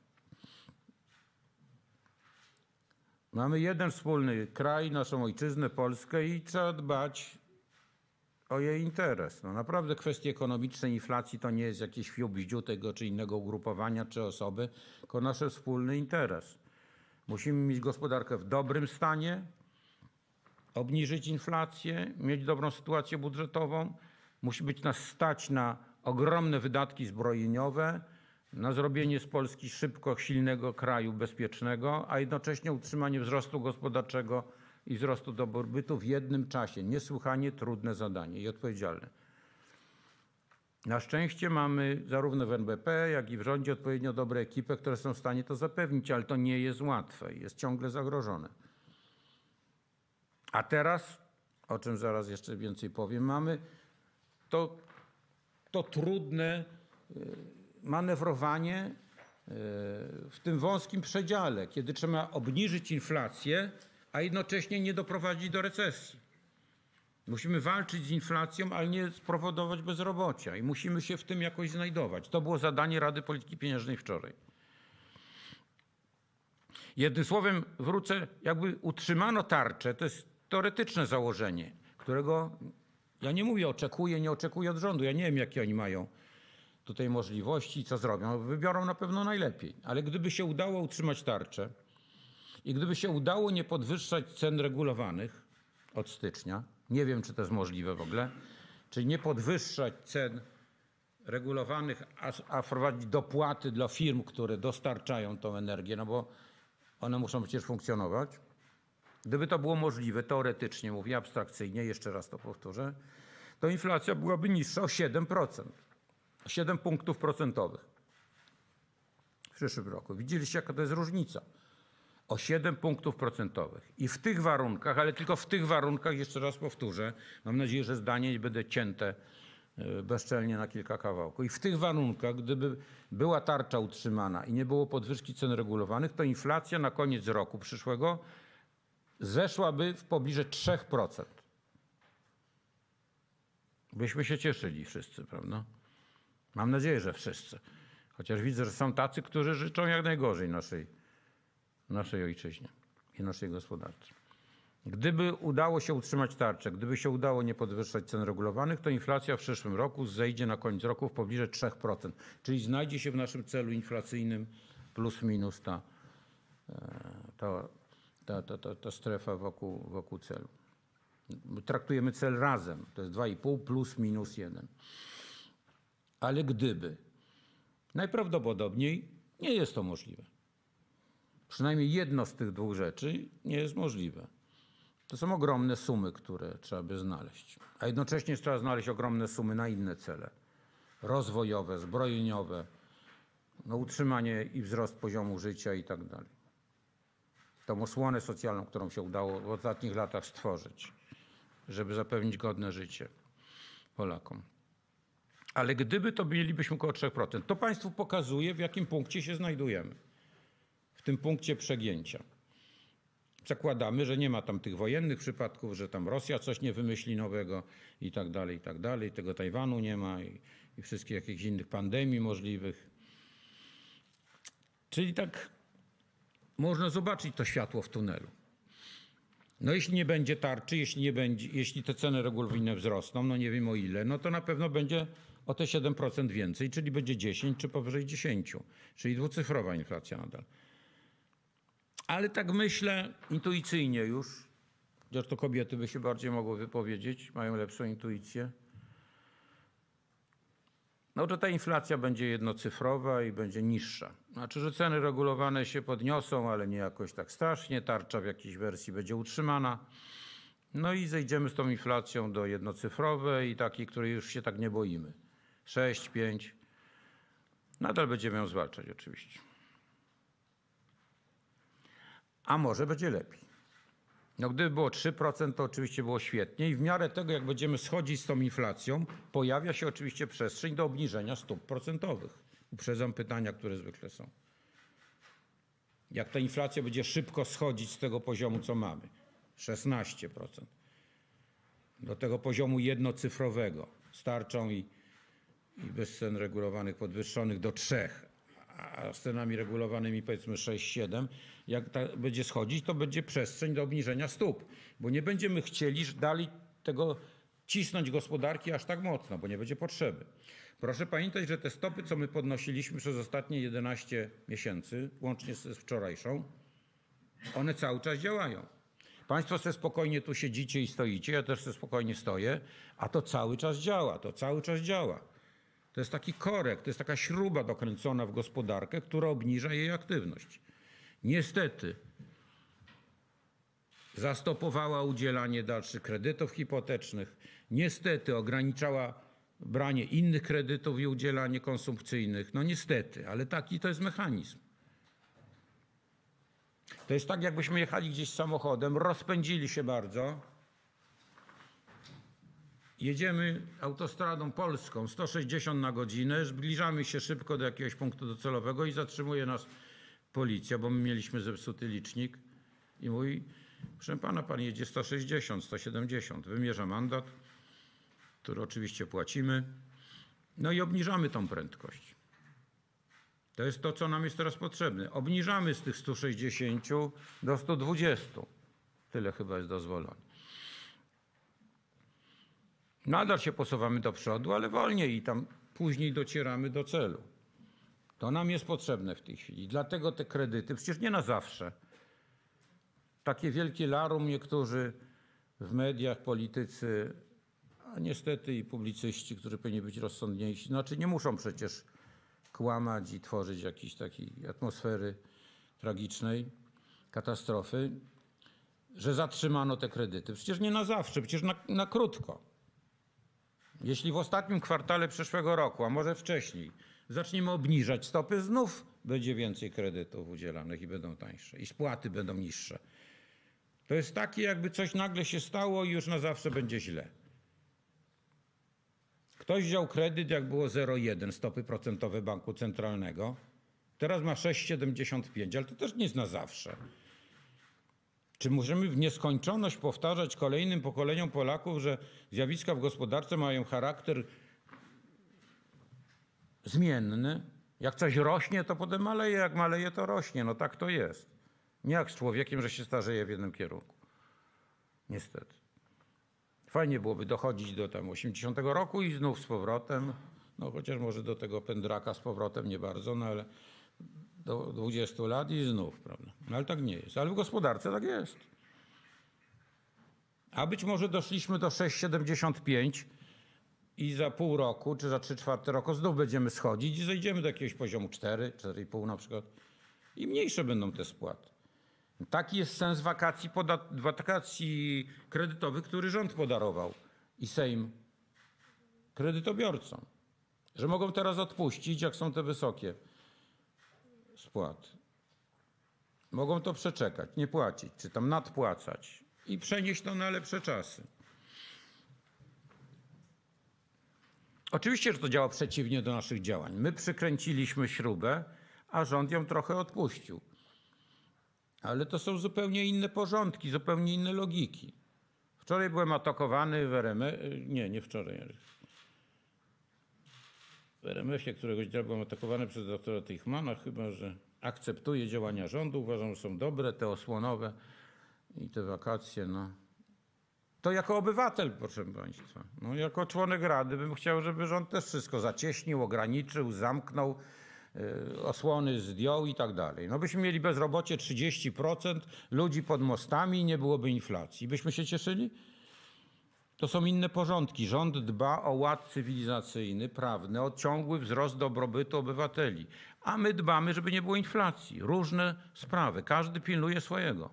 Mamy jeden wspólny kraj, naszą ojczyznę, Polskę i trzeba dbać o jej interes. No naprawdę kwestie ekonomiczne inflacji to nie jest jakiś fiubździu tego czy innego ugrupowania czy osoby, tylko nasz wspólny interes. Musimy mieć gospodarkę w dobrym stanie, obniżyć inflację, mieć dobrą sytuację budżetową. Musi być nas stać na ogromne wydatki zbrojeniowe, na zrobienie z Polski szybko silnego kraju bezpiecznego, a jednocześnie utrzymanie wzrostu gospodarczego i wzrostu dobrobytu w jednym czasie. Niesłychanie trudne zadanie i odpowiedzialne. Na szczęście mamy zarówno w NBP, jak i w rządzie odpowiednio dobre ekipy, które są w stanie to zapewnić, ale to nie jest łatwe, jest ciągle zagrożone. A teraz, o czym zaraz jeszcze więcej powiem, mamy to, to trudne y, manewrowanie y, w tym wąskim przedziale, kiedy trzeba obniżyć inflację, a jednocześnie nie doprowadzić do recesji. Musimy walczyć z inflacją, ale nie spowodować bezrobocia i musimy się w tym jakoś znajdować. To było zadanie Rady Polityki Pieniężnej wczoraj. Jednym słowem, wrócę, jakby utrzymano tarczę, to jest teoretyczne założenie, którego ja nie mówię, oczekuję, nie oczekuję od rządu. Ja nie wiem, jakie oni mają tutaj możliwości i co zrobią. Wybiorą na pewno najlepiej. Ale gdyby się udało utrzymać tarczę i gdyby się udało nie podwyższać cen regulowanych od stycznia, nie wiem, czy to jest możliwe w ogóle, czyli nie podwyższać cen regulowanych, a, a wprowadzić dopłaty dla firm, które dostarczają tą energię, no bo one muszą przecież funkcjonować. Gdyby to było możliwe, teoretycznie mówię, abstrakcyjnie, jeszcze raz to powtórzę, to inflacja byłaby niższa o 7%. 7 punktów procentowych w przyszłym roku. Widzieliście, jaka to jest różnica? O 7 punktów procentowych. I w tych warunkach, ale tylko w tych warunkach, jeszcze raz powtórzę, mam nadzieję, że zdanie nie będzie cięte e, bezczelnie na kilka kawałków. I w tych warunkach, gdyby była tarcza utrzymana i nie było podwyżki cen regulowanych, to inflacja na koniec roku przyszłego zeszłaby w pobliże 3%. Byśmy się cieszyli wszyscy, prawda? Mam nadzieję, że wszyscy. Chociaż widzę, że są tacy, którzy życzą jak najgorzej naszej, naszej ojczyźnie i naszej gospodarce. Gdyby udało się utrzymać tarczę, gdyby się udało nie podwyższać cen regulowanych, to inflacja w przyszłym roku zejdzie na koniec roku w pobliże 3%. Czyli znajdzie się w naszym celu inflacyjnym plus minus ta, ta, ta, ta, ta, ta strefa wokół, wokół celu. Traktujemy cel razem. To jest 2,5 plus minus 1. Ale gdyby, najprawdopodobniej nie jest to możliwe. Przynajmniej jedno z tych dwóch rzeczy nie jest możliwe. To są ogromne sumy, które trzeba by znaleźć. A jednocześnie trzeba znaleźć ogromne sumy na inne cele rozwojowe, zbrojeniowe, no utrzymanie i wzrost poziomu życia i tak dalej. Tą osłonę socjalną, którą się udało w ostatnich latach stworzyć, żeby zapewnić godne życie Polakom. Ale gdyby to mielibyśmy około 3%, to Państwu pokazuje, w jakim punkcie się znajdujemy. W tym punkcie przegięcia. Zakładamy, że nie ma tam tych wojennych przypadków, że tam Rosja coś nie wymyśli nowego i tak dalej, i tak dalej. Tego Tajwanu nie ma i, i wszystkich jakichś innych pandemii możliwych. Czyli tak można zobaczyć to światło w tunelu. No jeśli nie będzie tarczy, jeśli, nie będzie, jeśli te ceny regulowane wzrosną, no nie wiem o ile, no to na pewno będzie o te 7% więcej, czyli będzie 10 czy powyżej 10, czyli dwucyfrowa inflacja nadal. Ale tak myślę intuicyjnie już, chociaż to kobiety by się bardziej mogły wypowiedzieć, mają lepszą intuicję. No, że ta inflacja będzie jednocyfrowa i będzie niższa. Znaczy, że ceny regulowane się podniosą, ale nie jakoś tak strasznie. Tarcza w jakiejś wersji będzie utrzymana. No i zejdziemy z tą inflacją do jednocyfrowej i takiej, której już się tak nie boimy. 6, 5. Nadal będziemy ją zwalczać oczywiście. A może będzie lepiej. No gdyby było 3%, to oczywiście było świetnie i w miarę tego, jak będziemy schodzić z tą inflacją, pojawia się oczywiście przestrzeń do obniżenia stóp procentowych. Uprzedzam pytania, które zwykle są. Jak ta inflacja będzie szybko schodzić z tego poziomu, co mamy, 16%, do tego poziomu jednocyfrowego, starczą i i bez cen regulowanych podwyższonych do 3, a z cenami regulowanymi powiedzmy 6-7, jak ta będzie schodzić, to będzie przestrzeń do obniżenia stóp, bo nie będziemy chcieli dalej tego cisnąć gospodarki aż tak mocno, bo nie będzie potrzeby. Proszę pamiętać, że te stopy, co my podnosiliśmy przez ostatnie 11 miesięcy, łącznie z wczorajszą, one cały czas działają. Państwo sobie spokojnie tu siedzicie i stoicie, ja też sobie spokojnie stoję, a to cały czas działa, to cały czas działa. To jest taki korek, to jest taka śruba dokręcona w gospodarkę, która obniża jej aktywność. Niestety zastopowała udzielanie dalszych kredytów hipotecznych, niestety ograniczała branie innych kredytów i udzielanie konsumpcyjnych. No niestety, ale taki to jest mechanizm. To jest tak, jakbyśmy jechali gdzieś samochodem, rozpędzili się bardzo, Jedziemy autostradą polską 160 na godzinę, zbliżamy się szybko do jakiegoś punktu docelowego i zatrzymuje nas policja, bo my mieliśmy zepsuty licznik i mówi, proszę pana, pan jedzie 160, 170, wymierza mandat, który oczywiście płacimy, no i obniżamy tą prędkość. To jest to, co nam jest teraz potrzebne. Obniżamy z tych 160 do 120. Tyle chyba jest dozwolone. Nadal się posuwamy do przodu, ale wolniej i tam później docieramy do celu. To nam jest potrzebne w tej chwili. Dlatego te kredyty, przecież nie na zawsze. Takie wielkie larum niektórzy w mediach, politycy, a niestety i publicyści, którzy powinni być rozsądniejsi, znaczy nie muszą przecież kłamać i tworzyć jakiejś takiej atmosfery tragicznej, katastrofy, że zatrzymano te kredyty. Przecież nie na zawsze, przecież na, na krótko. Jeśli w ostatnim kwartale przyszłego roku, a może wcześniej, zaczniemy obniżać stopy, znów będzie więcej kredytów udzielanych i będą tańsze, i spłaty będą niższe. To jest takie, jakby coś nagle się stało i już na zawsze będzie źle. Ktoś wziął kredyt, jak było 0,1 stopy procentowe banku centralnego, teraz ma 6,75, ale to też nie jest na zawsze. Czy możemy w nieskończoność powtarzać kolejnym pokoleniom Polaków, że zjawiska w gospodarce mają charakter zmienny? Jak coś rośnie, to potem maleje, jak maleje, to rośnie. No tak to jest. Nie jak z człowiekiem, że się starzeje w jednym kierunku. Niestety. Fajnie byłoby dochodzić do tam 80 roku i znów z powrotem. No chociaż może do tego pędraka z powrotem nie bardzo, no ale do 20 lat i znów, prawda? No ale tak nie jest. Ale w gospodarce tak jest. A być może doszliśmy do 6,75 i za pół roku, czy za 3 czwarte roku znów będziemy schodzić i zejdziemy do jakiegoś poziomu 4, 4,5 na przykład. I mniejsze będą te spłaty. Taki jest sens wakacji, podat- wakacji kredytowych, który rząd podarował i Sejm kredytobiorcom. Że mogą teraz odpuścić, jak są te wysokie spłaty. Mogą to przeczekać, nie płacić, czy tam nadpłacać i przenieść to na lepsze czasy. Oczywiście, że to działa przeciwnie do naszych działań. My przykręciliśmy śrubę, a rząd ją trochę odpuścił. Ale to są zupełnie inne porządki, zupełnie inne logiki. Wczoraj byłem atakowany w RMF, nie, nie wczoraj. W RMF-ie któregoś dnia byłem atakowany przez doktora Teichmana, chyba że akceptuje działania rządu, uważam, że są dobre, te osłonowe i te wakacje, no. To jako obywatel, proszę Państwa, no, jako członek Rady bym chciał, żeby rząd też wszystko zacieśnił, ograniczył, zamknął, y, osłony zdjął i tak dalej. No byśmy mieli bezrobocie 30%, ludzi pod mostami i nie byłoby inflacji. Byśmy się cieszyli? To są inne porządki. Rząd dba o ład cywilizacyjny, prawny, o ciągły wzrost dobrobytu obywateli. A my dbamy, żeby nie było inflacji. Różne sprawy. Każdy pilnuje swojego.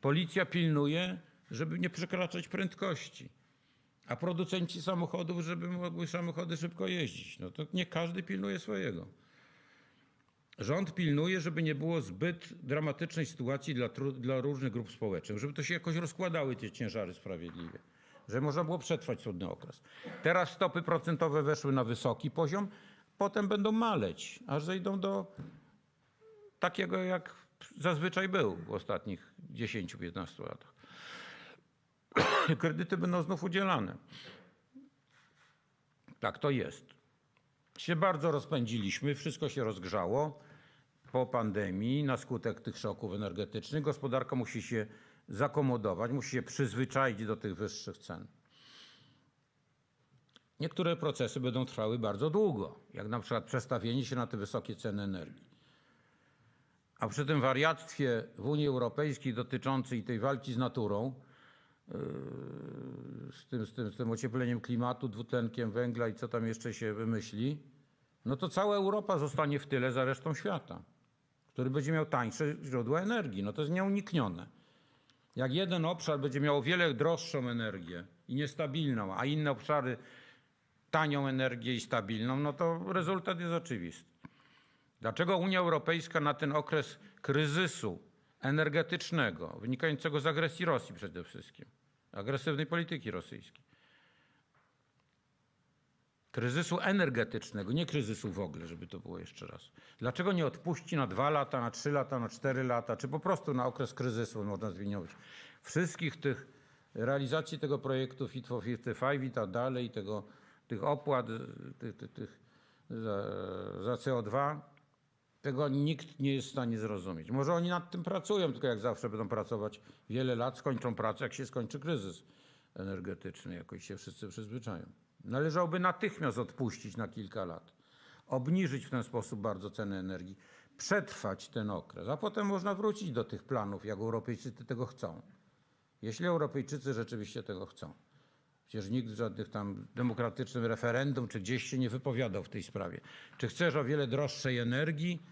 Policja pilnuje, żeby nie przekraczać prędkości. A producenci samochodów, żeby mogły samochody szybko jeździć. No to nie każdy pilnuje swojego. Rząd pilnuje, żeby nie było zbyt dramatycznej sytuacji dla, dla różnych grup społecznych, żeby to się jakoś rozkładały te ciężary sprawiedliwie, żeby można było przetrwać trudny okres. Teraz stopy procentowe weszły na wysoki poziom, potem będą maleć, aż zejdą do takiego, jak zazwyczaj był w ostatnich 10-15 latach. Kredyty będą znów udzielane. Tak to jest. Się bardzo rozpędziliśmy, wszystko się rozgrzało po pandemii na skutek tych szoków energetycznych. Gospodarka musi się zakomodować, musi się przyzwyczaić do tych wyższych cen. Niektóre procesy będą trwały bardzo długo, jak na przykład przestawienie się na te wysokie ceny energii. A przy tym wariactwie w Unii Europejskiej dotyczącej tej walki z naturą, yy, z tym, z, tym, z tym ociepleniem klimatu, dwutlenkiem węgla i co tam jeszcze się wymyśli, no to cała Europa zostanie w tyle za resztą świata, który będzie miał tańsze źródła energii. No to jest nieuniknione. Jak jeden obszar będzie miał o wiele droższą energię i niestabilną, a inne obszary tanią energię i stabilną, no to rezultat jest oczywisty. Dlaczego Unia Europejska na ten okres kryzysu energetycznego, wynikającego z agresji Rosji przede wszystkim, agresywnej polityki rosyjskiej, kryzysu energetycznego, nie kryzysu w ogóle, żeby to było jeszcze raz. Dlaczego nie odpuści na dwa lata, na trzy lata, na cztery lata, czy po prostu na okres kryzysu, można zwinąć, wszystkich tych realizacji tego projektu Fit for 55 i tak dalej, tego, tych opłat, tych, tych, tych za, za CO2, Tego nikt nie jest w stanie zrozumieć. Może oni nad tym pracują, tylko jak zawsze będą pracować wiele lat, skończą pracę, jak się skończy kryzys energetyczny, jakoś się wszyscy przyzwyczają. Należałoby natychmiast odpuścić na kilka lat, obniżyć w ten sposób bardzo ceny energii, przetrwać ten okres, a potem można wrócić do tych planów, jak Europejczycy tego chcą. Jeśli Europejczycy rzeczywiście tego chcą. Przecież nikt żadnych tam demokratycznym referendum czy gdzieś się nie wypowiadał w tej sprawie. Czy chcesz o wiele droższej energii,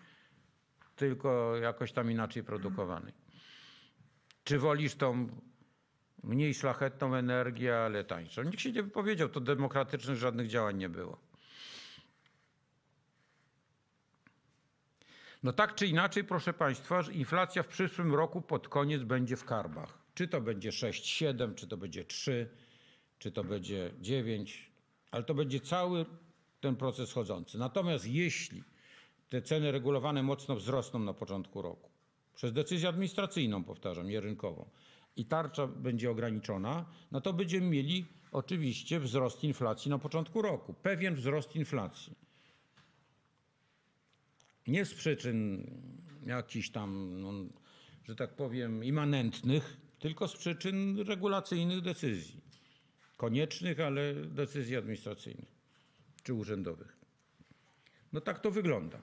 tylko jakoś tam inaczej produkowanej? Czy wolisz tą mniej szlachetną energię, ale tańszą? Nikt się nie wypowiedział, to demokratycznych żadnych działań nie było. No tak czy inaczej, proszę Państwa, że inflacja w przyszłym roku pod koniec będzie w karbach. Czy to będzie 6, 7, czy to będzie 3, czy to będzie 9, ale to będzie cały ten proces chodzący. Natomiast jeśli te ceny regulowane mocno wzrosną na początku roku, przez decyzję administracyjną, powtarzam, nie rynkową, i tarcza będzie ograniczona, no to będziemy mieli oczywiście wzrost inflacji na początku roku. Pewien wzrost inflacji. Nie z przyczyn jakichś tam, no, że tak powiem, immanentnych, tylko z przyczyn regulacyjnych decyzji. Koniecznych, ale decyzji administracyjnych czy urzędowych. No tak to wygląda.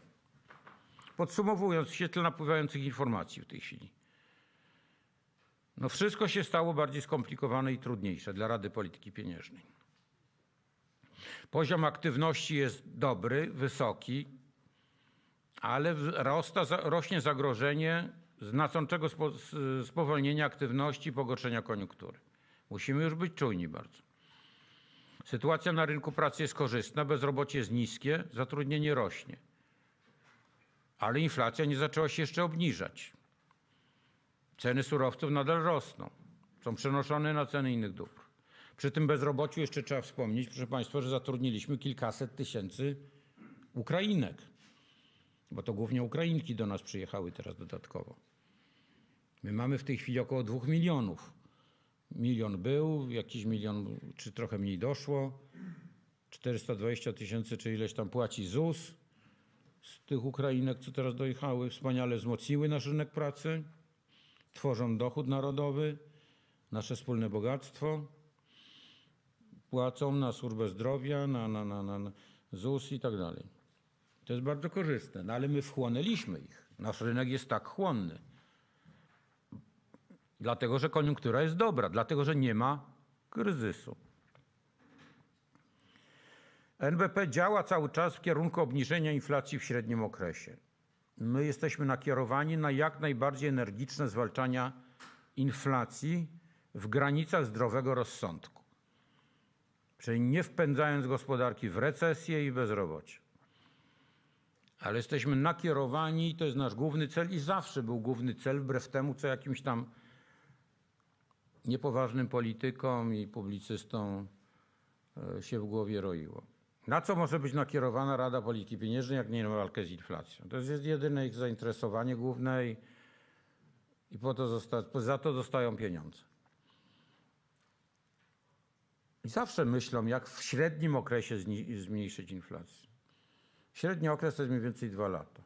Podsumowując, świetle napływających informacji w tej chwili. No wszystko się stało bardziej skomplikowane i trudniejsze dla Rady Polityki Pieniężnej. Poziom aktywności jest dobry, wysoki, ale rośnie zagrożenie znaczącego spo, spowolnienia aktywności i pogorszenia koniunktury. Musimy już być czujni bardzo. Sytuacja na rynku pracy jest korzystna, bezrobocie jest niskie, zatrudnienie rośnie. Ale inflacja nie zaczęła się jeszcze obniżać. Ceny surowców nadal rosną, są przenoszone na ceny innych dóbr. Przy tym bezrobociu jeszcze trzeba wspomnieć, proszę Państwa, że zatrudniliśmy kilkaset tysięcy Ukrainek, bo to głównie Ukrainki do nas przyjechały teraz dodatkowo. My mamy w tej chwili około dwóch milionów. Milion był, jakiś milion czy trochę mniej doszło. 420 tysięcy czy ileś tam płaci ZUS z tych Ukrainek, co teraz dojechały. Wspaniale wzmocniły nasz rynek pracy tworzą dochód narodowy, nasze wspólne bogactwo, płacą na służbę zdrowia, na, na, na, na ZUS i tak dalej. To jest bardzo korzystne, no ale my wchłonęliśmy ich. Nasz rynek jest tak chłonny. Dlatego, że koniunktura jest dobra, dlatego, że nie ma kryzysu. NBP działa cały czas w kierunku obniżenia inflacji w średnim okresie my jesteśmy nakierowani na jak najbardziej energiczne zwalczania inflacji w granicach zdrowego rozsądku. Czyli nie wpędzając gospodarki w recesję i bezrobocie. Ale jesteśmy nakierowani, to jest nasz główny cel i zawsze był główny cel, wbrew temu, co jakimś tam niepoważnym politykom i publicystom e, się w głowie roiło. Na co może być nakierowana Rada Polityki Pieniężnej, jak nie na walkę z inflacją? To jest jedyne ich zainteresowanie główne i, i po to zosta- za to dostają pieniądze. I zawsze myślą, jak w średnim okresie zmniejszyć inflację. Średni okres to jest mniej więcej dwa lata.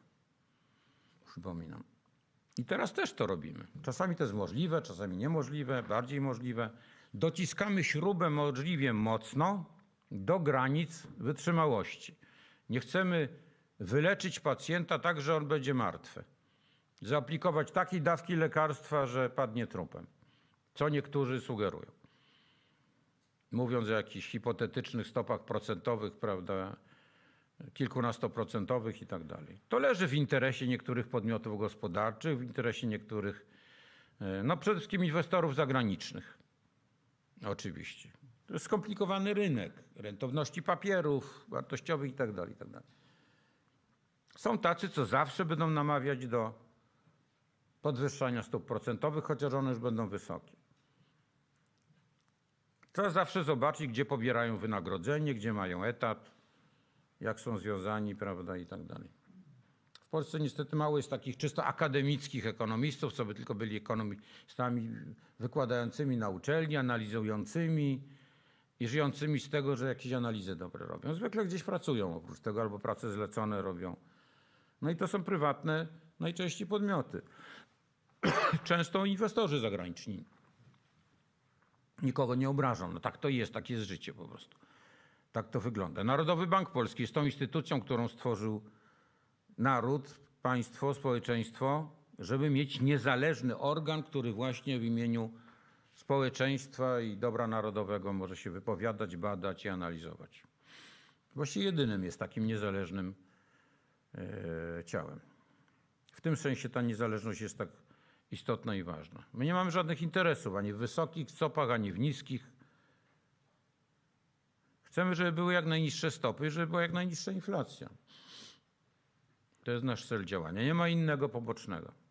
Przypominam. I teraz też to robimy. Czasami to jest możliwe, czasami niemożliwe, bardziej możliwe. Dociskamy śrubę możliwie mocno, do granic wytrzymałości. Nie chcemy wyleczyć pacjenta tak, że on będzie martwy. Zaaplikować takiej dawki lekarstwa, że padnie trupem. Co niektórzy sugerują. Mówiąc o jakichś hipotetycznych stopach procentowych, prawda, kilkunastoprocentowych i tak dalej. To leży w interesie niektórych podmiotów gospodarczych, w interesie niektórych, e, no przede wszystkim inwestorów zagranicznych. Oczywiście. Skomplikowany rynek rentowności papierów wartościowych itd. Tak itd. Tak Są tacy, co zawsze będą namawiać do podwyższania stóp procentowych, chociaż one już będą wysokie. Trzeba zawsze zobaczyć, gdzie pobierają wynagrodzenie, gdzie mają etat, jak są związani, prawda, i tak dalej. W Polsce niestety mało jest takich czysto akademickich ekonomistów, co by tylko byli ekonomistami wykładającymi na uczelni, analizującymi, i żyjącymi z tego, że jakieś analizy dobre robią. Zwykle gdzieś pracują oprócz tego, albo prace zlecone robią No i to są prywatne najczęściej podmioty. Często inwestorzy zagraniczni. Nikogo nie obrażam. No tak to jest, tak jest życie po prostu. Tak to wygląda. Narodowy Bank Polski jest tą instytucją, którą stworzył naród, państwo, społeczeństwo, żeby mieć niezależny organ, który właśnie w imieniu społeczeństwa i dobra narodowego może się wypowiadać, badać i analizować. Właściwie jedynym jest takim niezależnym e, ciałem. W tym sensie ta niezależność jest tak istotna i ważna. My nie mamy żadnych interesów ani w wysokich stopach, ani w niskich. Chcemy, żeby były jak najniższe stopy i żeby była jak najniższa inflacja. To jest nasz cel działania. Nie ma innego pobocznego.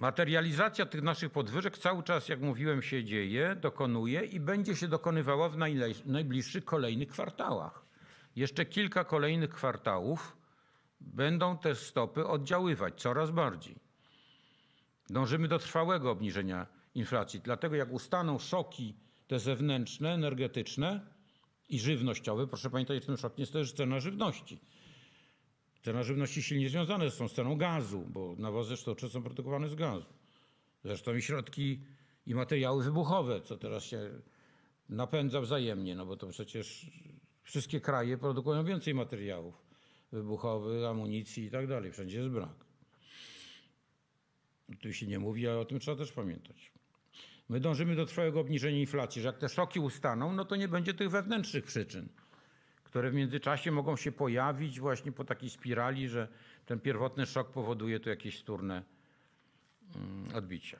Materializacja tych naszych podwyżek cały czas, jak mówiłem, się dzieje, dokonuje i będzie się dokonywała w najbliższych kolejnych kwartałach. Jeszcze kilka kolejnych kwartałów będą te stopy oddziaływać coraz bardziej. Dążymy do trwałego obniżenia inflacji. Dlatego jak ustaną szoki te zewnętrzne, energetyczne i żywnościowe, proszę pamiętać, że tym szokiem jest też cena żywności. Cena żywności silnie związana z ceną gazu, bo nawozy sztuczne są produkowane z gazu. Zresztą i środki i materiały wybuchowe, co teraz się napędza wzajemnie, no bo to przecież wszystkie kraje produkują więcej materiałów wybuchowych, amunicji i tak dalej. Wszędzie jest brak. Tu się nie mówi, ale o tym trzeba też pamiętać. My dążymy do trwałego obniżenia inflacji, że jak te szoki ustaną, no to nie będzie tych wewnętrznych przyczyn które w międzyczasie mogą się pojawić właśnie po takiej spirali, że ten pierwotny szok powoduje tu jakieś wtórne mm, odbicie.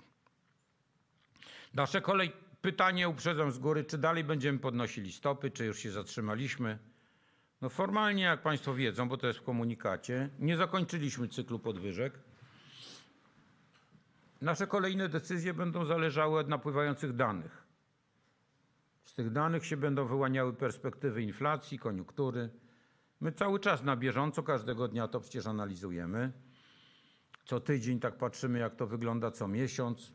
Nasze kolej pytanie uprzedzam z góry, czy dalej będziemy podnosili stopy, czy już się zatrzymaliśmy. No formalnie, jak Państwo wiedzą, bo to jest w komunikacie, nie zakończyliśmy cyklu podwyżek. Nasze kolejne decyzje będą zależały od napływających danych. Z tych danych się będą wyłaniały perspektywy inflacji, koniunktury. My cały czas na bieżąco, każdego dnia to przecież analizujemy. Co tydzień tak patrzymy, jak to wygląda, co miesiąc,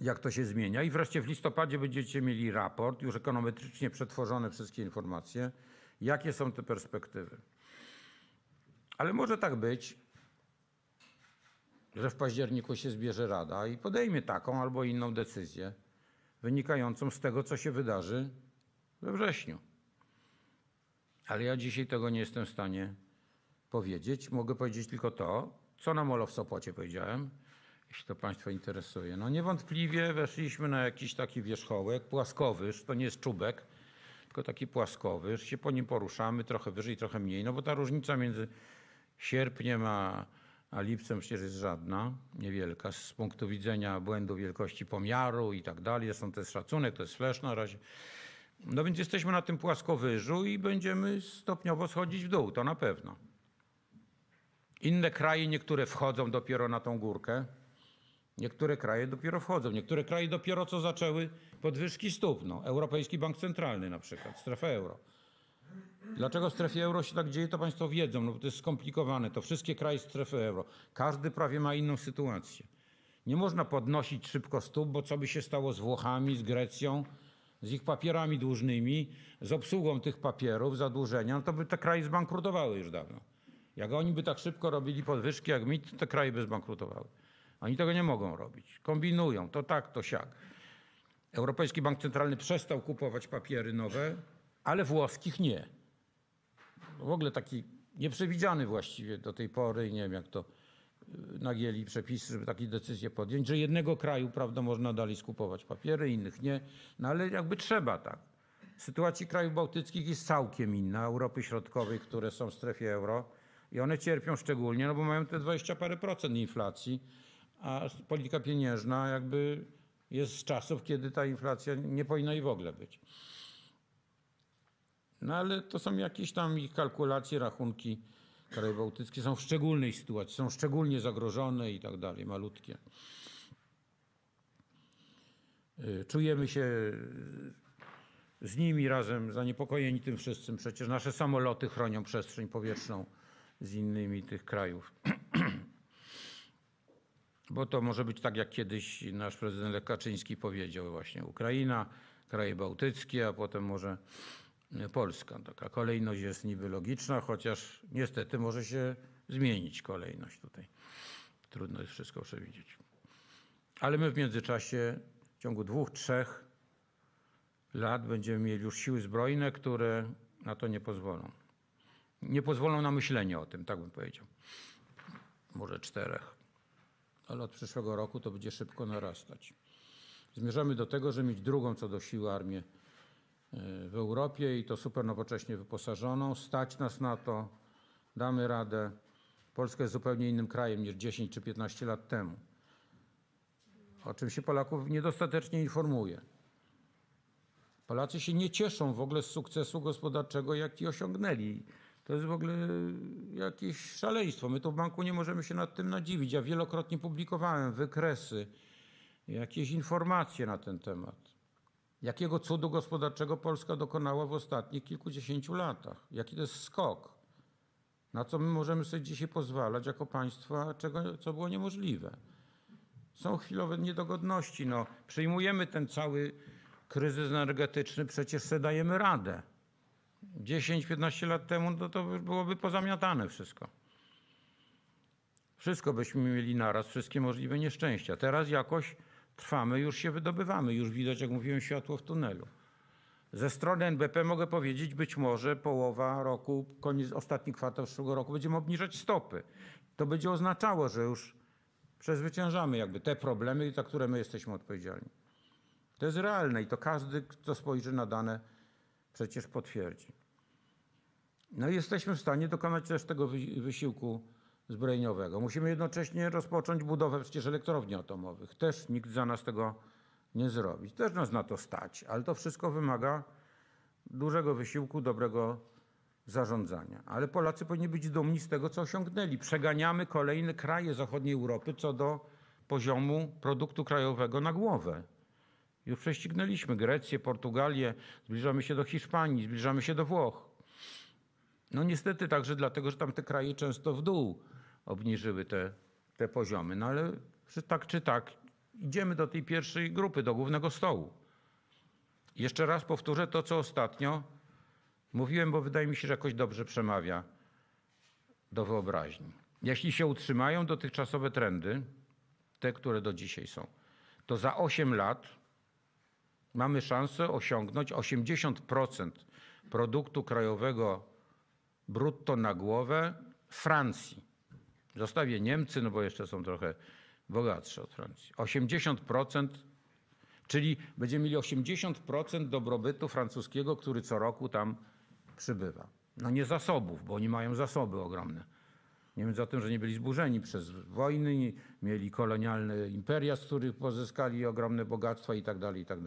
jak to się zmienia. I wreszcie w listopadzie będziecie mieli raport, już ekonometrycznie przetworzone wszystkie informacje, jakie są te perspektywy. Ale może tak być, że w październiku się zbierze rada i podejmie taką albo inną decyzję wynikającą z tego, co się wydarzy we wrześniu. Ale ja dzisiaj tego nie jestem w stanie powiedzieć. Mogę powiedzieć tylko to, co na Molo w Sopocie powiedziałem, jeśli to Państwa interesuje. No niewątpliwie weszliśmy na jakiś taki wierzchołek, płaskowyż, to nie jest czubek, tylko taki płaskowyż, się po nim poruszamy, trochę wyżej, trochę mniej, no bo ta różnica między sierpniem a a lipcem przecież jest żadna, niewielka z punktu widzenia błędu wielkości pomiaru i tak dalej. Zresztą to jest szacunek, to jest flash na razie. No więc jesteśmy na tym płaskowyżu i będziemy stopniowo schodzić w dół, to na pewno. Inne kraje, niektóre wchodzą dopiero na tą górkę, niektóre kraje dopiero wchodzą, niektóre kraje dopiero co zaczęły podwyżki stóp. No, Europejski Bank Centralny na przykład, strefa euro. Dlaczego w strefie euro się tak dzieje, to Państwo wiedzą, no bo to jest skomplikowane. To wszystkie kraje strefy euro. Każdy prawie ma inną sytuację. Nie można podnosić szybko stóp, bo co by się stało z Włochami, z Grecją, z ich papierami dłużnymi, z obsługą tych papierów, zadłużenia, no to by te kraje zbankrutowały już dawno. Jak oni by tak szybko robili podwyżki jak mi, to te kraje by zbankrutowały. Oni tego nie mogą robić. Kombinują, to tak, to siak. Europejski Bank Centralny przestał kupować papiery nowe, ale włoskich nie w ogóle taki nieprzewidziany właściwie do tej pory i nie wiem jak to y, nagieli przepisy, żeby takie decyzje podjąć, że jednego kraju, prawda, można dalej skupować papiery, innych nie, no ale jakby trzeba tak. W sytuacji krajów bałtyckich jest całkiem inna, Europy Środkowej, które są w strefie euro i one cierpią szczególnie, no bo mają te 20 parę procent inflacji, a polityka pieniężna jakby jest z czasów, kiedy ta inflacja nie powinna jej w ogóle być. No ale to są jakieś tam ich kalkulacje, rachunki. Kraje bałtyckie są w szczególnej sytuacji, są szczególnie zagrożone i tak dalej, malutkie. Y, czujemy się z nimi razem zaniepokojeni tym wszystkim. Przecież nasze samoloty chronią przestrzeń powietrzną z innymi tych krajów. Bo to może być tak, jak kiedyś nasz prezydent Lech Kaczyński powiedział właśnie Ukraina, kraje bałtyckie, a potem może y, Polska. Taka kolejność jest niby logiczna, chociaż niestety może się zmienić kolejność tutaj. Trudno jest wszystko przewidzieć. Ale my w międzyczasie, w ciągu dwóch, trzech lat będziemy mieli już siły zbrojne, które na to nie pozwolą. Nie pozwolą na myślenie o tym, tak bym powiedział. Może czterech. Ale od przyszłego roku to będzie szybko narastać. Zmierzamy do tego, że mieć drugą co do siły armię w Europie i to super nowocześnie wyposażoną. Stać nas na to, damy radę. Polska jest zupełnie innym krajem niż 10 czy 15 lat temu. O czym się Polaków niedostatecznie informuje. Polacy się nie cieszą w ogóle z sukcesu gospodarczego, jaki osiągnęli. To jest w ogóle jakieś szaleństwo. My tu w banku nie możemy się nad tym nadziwić. Ja wielokrotnie publikowałem wykresy, jakieś informacje na ten temat. Jakiego cudu gospodarczego Polska dokonała w ostatnich kilkudziesięciu latach? Jaki to jest skok? Na co my możemy sobie dzisiaj pozwalać jako państwa, czego, co było niemożliwe? Są chwilowe niedogodności. No, przyjmujemy ten cały kryzys energetyczny, przecież sobie dajemy radę. 10-15 lat temu no to byłoby pozamiatane wszystko. Wszystko byśmy mieli naraz, wszystkie możliwe nieszczęścia. Teraz jakoś trwamy, już się wydobywamy, już widać, jak mówiłem, światło w tunelu. Ze strony NBP mogę powiedzieć, być może połowa roku, koniec, ostatni kwartał przyszłego roku będziemy obniżać stopy. To będzie oznaczało, że już przezwyciężamy jakby te problemy, za które my jesteśmy odpowiedzialni. To jest realne i to każdy, kto spojrzy na dane, przecież potwierdzi. No i jesteśmy w stanie dokonać też tego wy- wysiłku zbrojeniowego. Musimy jednocześnie rozpocząć budowę przecież elektrowni atomowych. Też nikt za nas tego nie zrobi. Też nas na to stać, ale to wszystko wymaga dużego wysiłku, dobrego zarządzania. Ale Polacy powinni być dumni z tego, co osiągnęli. Przeganiamy kolejne kraje zachodniej Europy co do poziomu produktu krajowego na głowę. Już prześcignęliśmy Grecję, Portugalię, zbliżamy się do Hiszpanii, zbliżamy się do Włoch. No niestety także dlatego, że tam te kraje często w dół obniżyły te, te poziomy. No ale czy tak czy tak idziemy do tej pierwszej grupy, do głównego stołu. Jeszcze raz powtórzę to, co ostatnio mówiłem, bo wydaje mi się, że jakoś dobrze przemawia do wyobraźni. Jeśli się utrzymają dotychczasowe trendy, te, które do dzisiaj są, to za 8 lat mamy szansę osiągnąć 80% produktu krajowego brutto na głowę Francji. Zostawię Niemcy, no bo jeszcze są trochę bogatsze od Francji. 80%, czyli będziemy mieli 80% dobrobytu francuskiego, który co roku tam przybywa. No nie zasobów, bo oni mają zasoby ogromne. Nie mówiąc o tym, że nie byli zburzeni przez wojny, mieli kolonialne imperia, z których pozyskali ogromne bogactwa i tak dalej, i tak.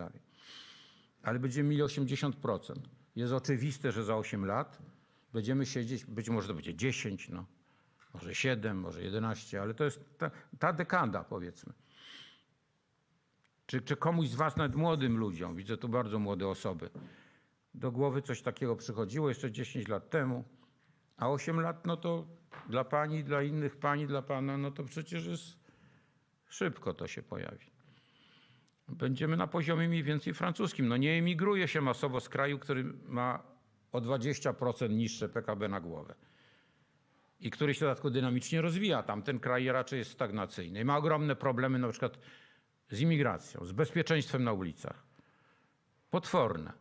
Ale będziemy mieli 80%. Jest oczywiste, że za 8 lat będziemy siedzieć, być może to będzie 10, no, może 7, może 11, ale to jest ta, ta dekada, powiedzmy. Czy, czy komuś z Was, nawet młodym ludziom, widzę tu bardzo młode osoby, do głowy coś takiego przychodziło jeszcze 10 lat temu, a 8 lat, no to dla Pani, dla innych Pani, dla Pana, no to przecież jest szybko to się pojawi. Będziemy na poziomie mniej więcej francuskim. No nie emigruje się masowo z kraju, który ma o 20% niższe PKB na głowę i który się w dodatku dynamicznie rozwija. Tamten kraj raczej jest stagnacyjny ma ogromne problemy na przykład z imigracją, z bezpieczeństwem na ulicach. Potworne.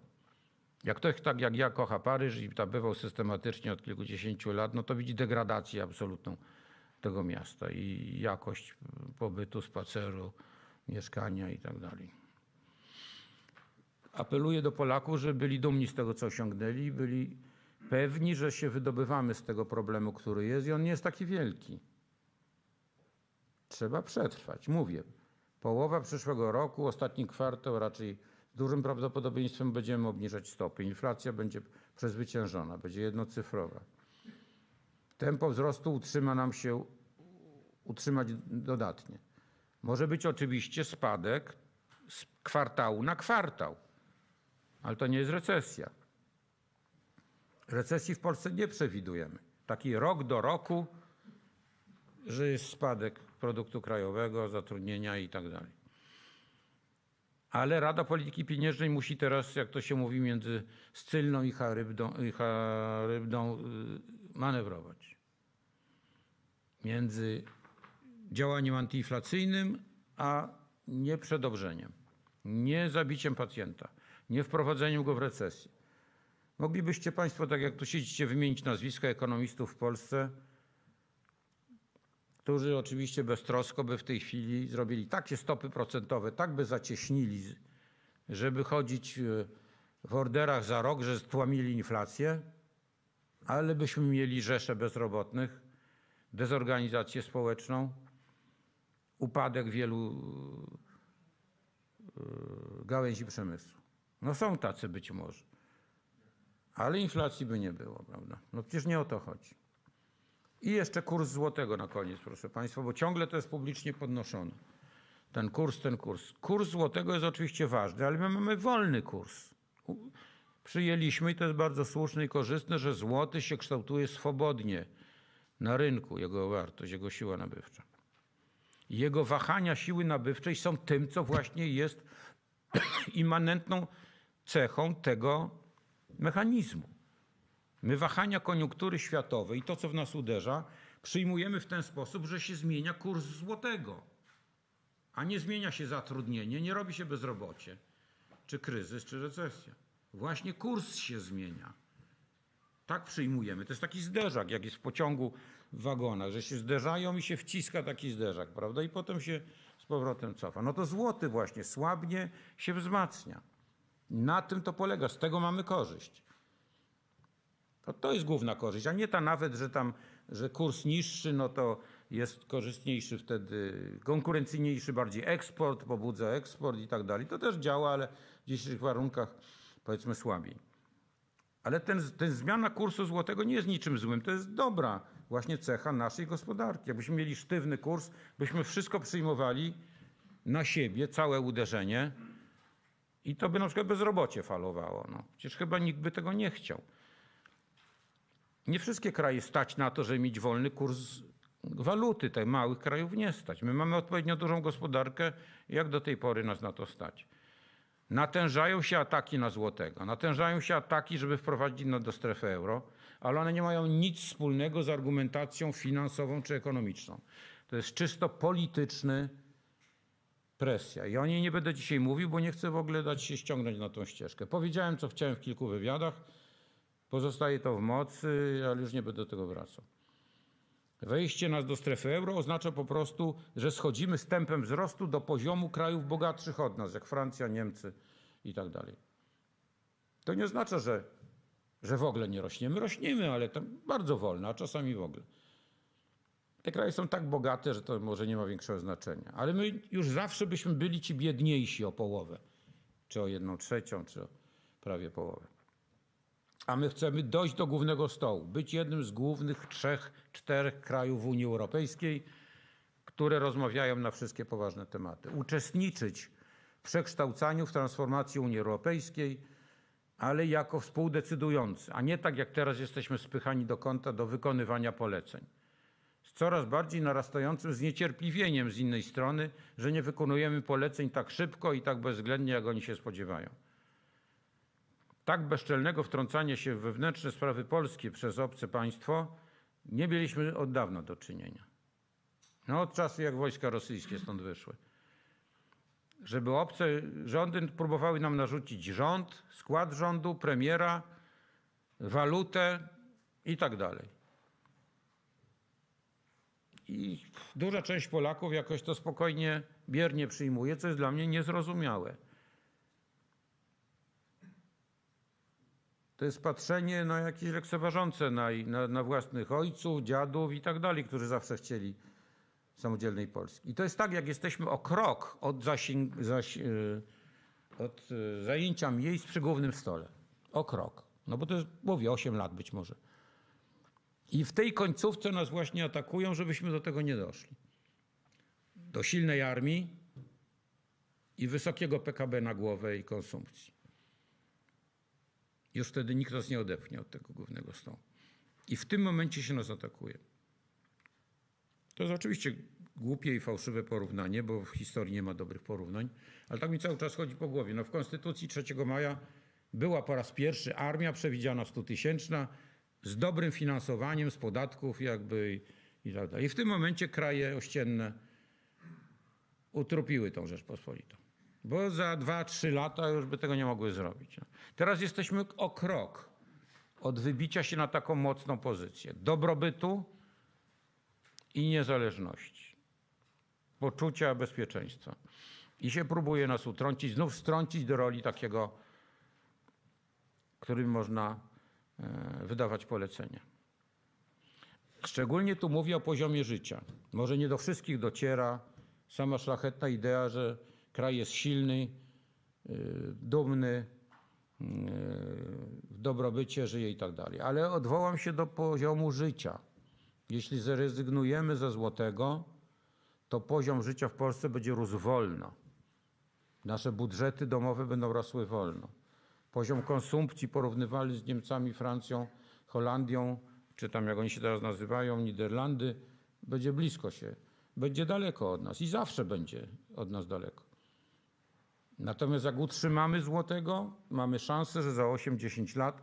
Jak ktoś tak jak ja kocha Paryż i tam bywał systematycznie od kilkudziesięciu lat, no to widzi degradację absolutną tego miasta i jakość pobytu, spaceru, mieszkania i tak dalej. Apeluję do Polaków, żeby byli dumni z tego, co osiągnęli, byli pewni, że się wydobywamy z tego problemu, który jest i on nie jest taki wielki. Trzeba przetrwać. Mówię, połowa przyszłego roku, ostatni kwartał raczej z dużym prawdopodobieństwem będziemy obniżać stopy. Inflacja będzie przezwyciężona, będzie jednocyfrowa. Tempo wzrostu utrzyma nam się utrzymać dodatnie. Może być oczywiście spadek z kwartału na kwartał, ale to nie jest recesja. Recesji w Polsce nie przewidujemy. Taki rok do roku, że jest spadek produktu krajowego, zatrudnienia i tak dalej. Ale Rada Polityki Pieniężnej musi teraz, jak to się mówi, między Scylną i Charybdą, i Charybdą y, manewrować. Między działaniem antyinflacyjnym, a nie przedobrzeniem, nie zabiciem pacjenta, nie wprowadzeniem go w recesję. Moglibyście Państwo, tak jak tu siedzicie, wymienić nazwiska ekonomistów w Polsce, którzy oczywiście beztrosko by w tej chwili zrobili takie stopy procentowe, tak by zacieśnili, żeby chodzić e, w orderach za rok, że stłamili inflację, ale byśmy mieli rzesze bezrobotnych, dezorganizację społeczną, upadek wielu e, gałęzi przemysłu. No są tacy być może, ale inflacji by nie było, prawda? No przecież nie o to chodzi. I jeszcze kurs złotego na koniec, proszę Państwa, bo ciągle to jest publicznie podnoszone. Ten kurs, ten kurs. Kurs złotego jest oczywiście ważny, ale my mamy wolny kurs. Przyjęliśmy, i to jest bardzo słuszne i korzystne, że złoty się kształtuje swobodnie na rynku, jego wartość, jego siła nabywcza. Jego wahania siły nabywczej są tym, co właśnie jest immanentną cechą tego mechanizmu. My wahania koniunktury światowej, to co w nas uderza, przyjmujemy w ten sposób, że się zmienia kurs złotego, a nie zmienia się zatrudnienie, nie robi się bezrobocie, czy kryzys, czy recesja. Właśnie kurs się zmienia. Tak przyjmujemy. To jest taki zderzak, jak jest w pociągu w wagonach, że się zderzają i się wciska taki zderzak, prawda? I potem się z powrotem cofa. No to złoty właśnie słabnie się wzmacnia. Na tym to polega, z tego mamy korzyść. To, to jest główna korzyść, a nie ta nawet, że tam, że kurs niższy, no to jest korzystniejszy wtedy, konkurencyjniejszy bardziej eksport, pobudza eksport i tak dalej. To też działa, ale w dzisiejszych warunkach powiedzmy słabiej. Ale ten, ten zmiana kursu złotego nie jest niczym złym, to jest dobra właśnie cecha naszej gospodarki. Jakbyśmy mieli sztywny kurs, byśmy wszystko przyjmowali na siebie, całe uderzenie i to by na przykład bezrobocie falowało. No, przecież chyba nikt by tego nie chciał. Nie wszystkie kraje stać na to, żeby mieć wolny kurs waluty. Tych małych krajów nie stać. My mamy odpowiednio dużą gospodarkę, jak do tej pory nas na to stać. Natężają się ataki na złotego, natężają się ataki, żeby wprowadzić nas do strefy euro, ale one nie mają nic wspólnego z argumentacją finansową czy ekonomiczną. To jest czysto polityczny presja. I o niej nie będę dzisiaj mówił, bo nie chcę w ogóle dać się ściągnąć na tą ścieżkę. Powiedziałem, co chciałem w kilku wywiadach. Pozostaje to w mocy, ale już nie będę do tego wracał. Wejście nas do strefy euro oznacza po prostu, że schodzimy z tempem wzrostu do poziomu krajów bogatszych od nas, jak Francja, Niemcy i tak dalej. To nie oznacza, że, że w ogóle nie rośniemy. Rośniemy, ale tam bardzo wolno, a czasami w ogóle. Te kraje są tak bogate, że to może nie ma większego znaczenia. Ale my już zawsze byśmy byli ci biedniejsi o połowę, czy o jedną trzecią, czy o prawie połowę a my chcemy dojść do głównego stołu, być jednym z głównych trzech, czterech krajów Unii Europejskiej, które rozmawiają na wszystkie poważne tematy. Uczestniczyć w przekształcaniu, w transformacji Unii Europejskiej, ale jako współdecydujący, a nie tak jak teraz jesteśmy spychani do kąta do wykonywania poleceń. Coraz bardziej narastającym zniecierpliwieniem z innej strony, że nie wykonujemy poleceń tak szybko i tak bezwzględnie, jak oni się spodziewają. Tak bezczelnego wtrącania się w wewnętrzne sprawy polskie przez obce państwo nie mieliśmy od dawna do czynienia. No od czasu, jak wojska rosyjskie stąd wyszły. Żeby obce rządy próbowały nam narzucić rząd, skład rządu, premiera, walutę i tak dalej. I duża część Polaków jakoś to spokojnie, biernie przyjmuje, co jest dla mnie niezrozumiałe. to jest patrzenie na jakieś lekceważące na, na, na własnych ojców, dziadów i tak dalej, którzy zawsze chcieli samodzielnej Polski. I to jest tak, jak jesteśmy o krok od, zasięg, zaś, yy, od yy, zajęcia miejsc przy głównym stole. O krok. No bo to jest, mówię, 8 lat być może. I w tej końcówce nas właśnie atakują, żebyśmy do tego nie doszli. Do silnej armii i wysokiego PKB na głowę i konsumpcji. Już wtedy nikt nas nie odepchnie od tego głównego stołu. I w tym momencie się nas atakuje. To jest oczywiście głupie i fałszywe porównanie, bo w historii nie ma dobrych porównań, ale tak mi cały czas chodzi po głowie. No w Konstytucji 3 maja była po raz pierwszy armia przewidziana 100 tysięczna z dobrym finansowaniem, z podatków jakby i, i tak dalej. I w tym momencie kraje ościenne utrupiły tą Rzeczpospolitą. Bo za 2-3 lata już by tego nie mogły zrobić. Teraz jesteśmy o krok od wybicia się na taką mocną pozycję dobrobytu i niezależności, poczucia bezpieczeństwa. I się próbuje nas utrącić, znów strącić do roli takiego, którym można wydawać polecenia. Szczególnie tu mówię o poziomie życia. Może nie do wszystkich dociera sama szlachetna idea, że kraj jest silny, yy, dumny, yy, w dobrobycie żyje i tak dalej. Ale odwołam się do poziomu życia. Jeśli zrezygnujemy ze złotego, to poziom życia w Polsce będzie rósł wolno. Nasze budżety domowe będą rosły wolno. Poziom konsumpcji porównywalny z Niemcami, Francją, Holandią, czy tam jak oni się teraz nazywają, Niderlandy, będzie blisko się, będzie daleko od nas i zawsze będzie od nas daleko. Natomiast jak utrzymamy złotego, mamy szansę, że za 8-10 lat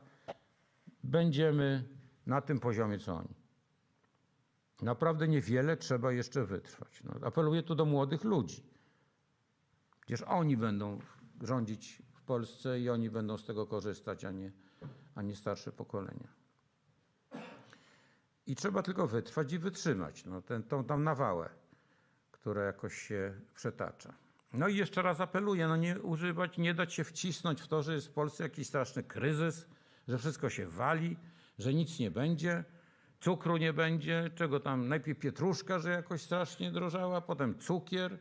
będziemy na tym poziomie co oni. Naprawdę niewiele trzeba jeszcze wytrwać. No, apeluję tu do młodych ludzi. Przecież oni będą rządzić Polsce i oni będą z tego korzystać, a nie, a nie starsze pokolenia. I trzeba tylko wytrwać i wytrzymać no, ten, tą tam nawałę, która jakoś się przetacza. No i jeszcze raz apeluję, no nie używać, nie dać się wcisnąć w to, że jest w Polsce jakiś straszny kryzys, że wszystko się wali, że nic nie będzie, cukru nie będzie, czego tam, najpierw pietruszka, że jakoś strasznie drożała, potem cukier.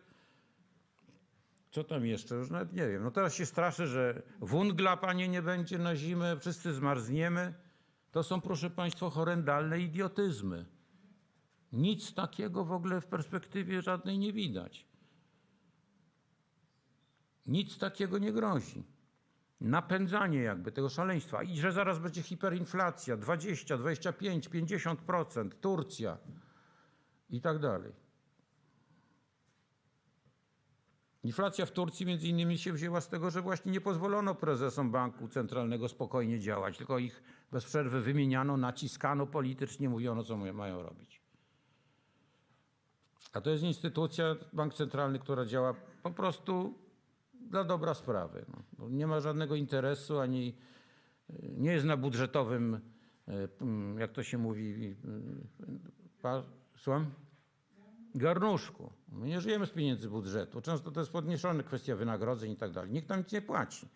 Co tam jeszcze? Już nawet nie wiem. No teraz się straszy, że wungla, panie, nie będzie na zimę, wszyscy zmarzniemy. To są, proszę państwa, horrendalne idiotyzmy. Nic takiego w ogóle w perspektywie żadnej nie widać. Nic takiego nie grozi. Napędzanie jakby tego szaleństwa. I że zaraz będzie hiperinflacja 20, 25, 50%, Turcja i tak dalej. Inflacja w Turcji między innymi się wzięła z tego, że właśnie nie pozwolono prezesom banku centralnego spokojnie działać, tylko ich bez przerwy wymieniano, naciskano politycznie, mówiono, co mają robić. A to jest instytucja, bank centralny, która działa po prostu dla dobra sprawy. No. Nie ma żadnego interesu, ani nie jest na budżetowym, mm, jak to się mówi, mm, pa, słucham? Garnuszku. My nie żyjemy z pieniędzy budżetu. Często to jest podniesione kwestia wynagrodzeń i tak dalej. Nikt nam nic nie płaci.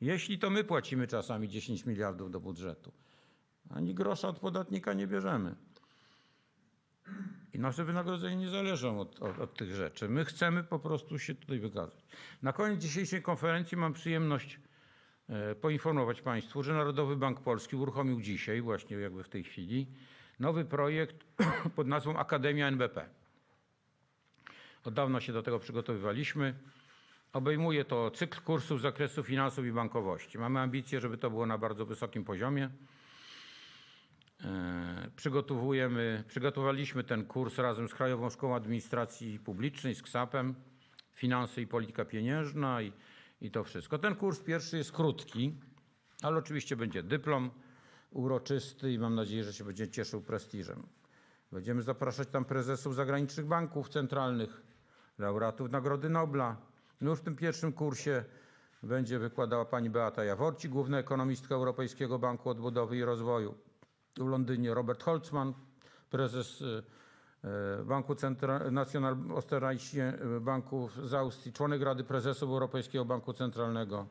Jeśli to my płacimy czasami 10 miliardów do budżetu, ani grosza od podatnika nie bierzemy. I nasze wynagrodzenia nie zależą od, od, od tych rzeczy. My chcemy po prostu się tutaj wykazać. Na koniec dzisiejszej konferencji mam przyjemność e, poinformować Państwu, że Narodowy Bank Polski uruchomił dzisiaj, właśnie jakby w tej chwili, nowy projekt pod nazwą Akademia NBP. Od dawna się do tego przygotowywaliśmy. Obejmuje to cykl kursów z zakresu finansów i bankowości. Mamy ambicje, żeby to było na bardzo wysokim poziomie. E, Przygotowujemy, przygotowaliśmy ten kurs razem z Krajową Szkołą Administracji Publicznej, z KSAP-em, Finanse i Polityka Pieniężna i, i to wszystko. Ten kurs pierwszy jest krótki, ale oczywiście będzie dyplom uroczysty i mam nadzieję, że się będzie cieszył prestiżem. Będziemy zapraszać tam prezesów zagranicznych banków centralnych, laureatów Nagrody Nobla. No już w tym pierwszym kursie będzie wykładała pani Beata Jaworci, główna ekonomistka Europejskiego Banku Odbudowy i Rozwoju. W Londynie Robert Holzman, prezes y, y, Banku Centra- National Österreichische Banku z Austrii, członek Rady Prezesów Europejskiego Banku Centralnego.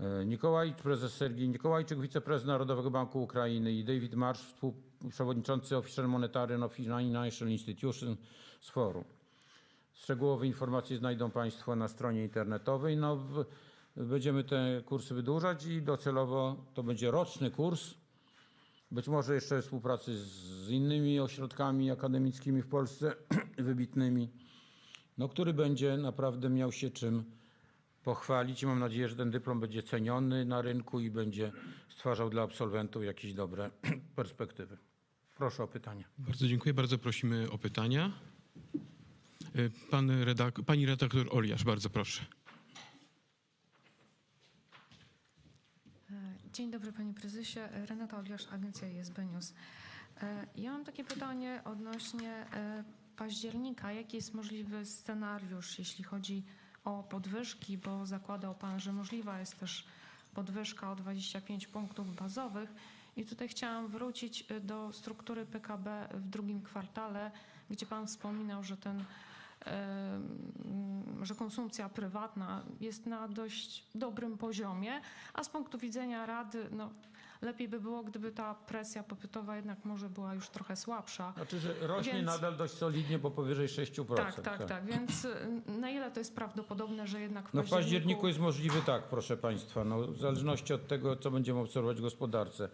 E, Nikołaj, prezes Sergiej Nikołajczyk, wiceprezes Narodowego Banku Ukrainy i David Marsz, współprzewodniczący Official Monetary of Financial Institutions z forum. Szczegółowe informacje znajdą Państwo na stronie internetowej. No, będziemy te kursy wydłużać i docelowo to będzie roczny kurs. Być może jeszcze współpracy z innymi ośrodkami akademickimi w Polsce, wybitnymi, no, który będzie naprawdę miał się czym pochwalić mam nadzieję, że ten dyplom będzie ceniony na rynku i będzie stwarzał dla absolwentów jakieś dobre perspektywy. Proszę o pytania. Bardzo dziękuję. Bardzo prosimy o pytania. Y, Pan redak- pani redaktor Oliasz, bardzo proszę. E, Dzień dobry panie prezesie. Renata Oliarz, agencja ISB News. E, Ja mam takie pytanie odnośnie e, października. Jaki jest możliwy scenariusz, jeśli chodzi o podwyżki, bo zakładał pan, że możliwa jest też podwyżka o 25 punktów bazowych. I tutaj chciałam wrócić e, do struktury PKB w drugim kwartale, gdzie pan wspominał, że ten że konsumpcja prywatna jest na dość dobrym poziomie, a z punktu widzenia Rady, no, lepiej by było, gdyby ta presja popytowa jednak może była już trochę słabsza. Znaczy, że rośnie Więc- nadal dość solidnie, bo powyżej 6%. Tak, tak, tak. Więc y, na ile to jest prawdopodobne, że jednak w No w październiku jest możliwy tak, proszę Państwa, no, w zależności od tego, co będziemy obserwować w gospodarce.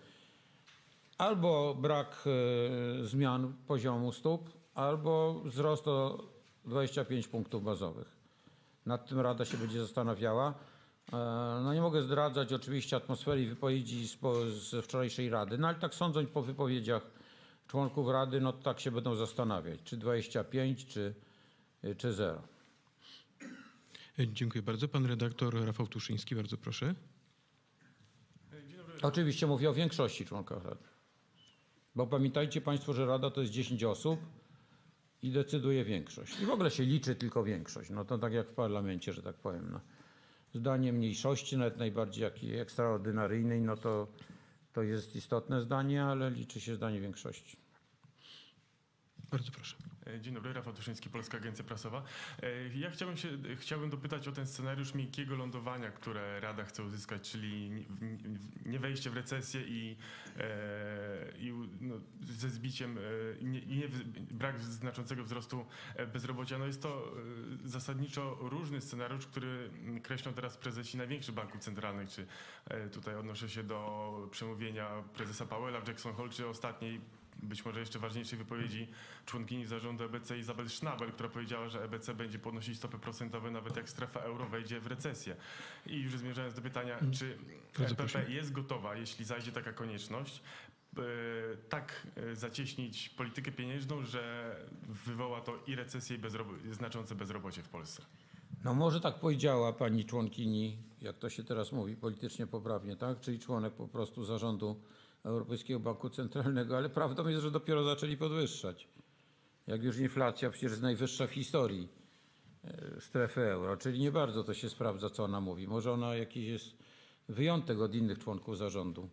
Albo brak e, zmian poziomu stóp, albo wzrost o 25 punktów bazowych. Nad tym Rada się będzie zastanawiała. E, No nie mogę zdradzać oczywiście atmosfery i wypowiedzi z, wczorajszej Rady, no ale tak sądząc po wypowiedziach członków Rady, no tak się będą zastanawiać, czy 25, czy, czy 0. Y, Dziękuję bardzo. Pan redaktor Rafał Tuszyński, bardzo proszę. Oczywiście mówię o większości członkach Rady. Bo pamiętajcie Państwo, że Rada to jest 10 osób i decyduje większość. I w ogóle się liczy tylko większość. No to tak jak w parlamencie, że tak powiem. No. Zdanie mniejszości, nawet najbardziej jakiej ekstraordynaryjnej, no to, to jest istotne zdanie, ale liczy się zdanie większości. Bardzo proszę. E, Dzień dobry, Rafał Tuszyński, Polska Agencja Prasowa. E, Ja chciałbym się, chciałbym dopytać o ten scenariusz miękkiego lądowania, które Rada chce uzyskać, czyli nie- wejście w recesję i, e, i no, ze zbiciem i nie, nie, brak znaczącego wzrostu bezrobocia. No jest to zasadniczo różny scenariusz, który kreślą teraz prezesi największych banków centralnych, czy tutaj odnoszę się do przemówienia prezesa Powella w Jackson Hole, czy ostatniej być może jeszcze ważniejszej wypowiedzi członkini zarządu EBC Izabel Schnabel, która powiedziała, że EBC będzie podnosić stopy procentowe nawet jak strefa euro wejdzie w recesję. I już zmierzając do pytania, czy Bardzo EPP jest gotowa, jeśli zajdzie taka konieczność, e, tak e, zacieśnić politykę pieniężną, że wywoła to i recesję, i bezrobo- znaczące bezrobocie w Polsce. No może tak powiedziała pani członkini, jak to się teraz mówi, politycznie poprawnie, tak? Czyli członek po prostu zarządu Europejskiego Banku Centralnego, ale prawdą jest, że dopiero zaczęli podwyższać. Jak już inflacja przecież jest najwyższa w historii e, strefy euro, czyli nie bardzo to się sprawdza, co ona mówi. Może ona jakiś jest wyjątek od innych członków zarządu.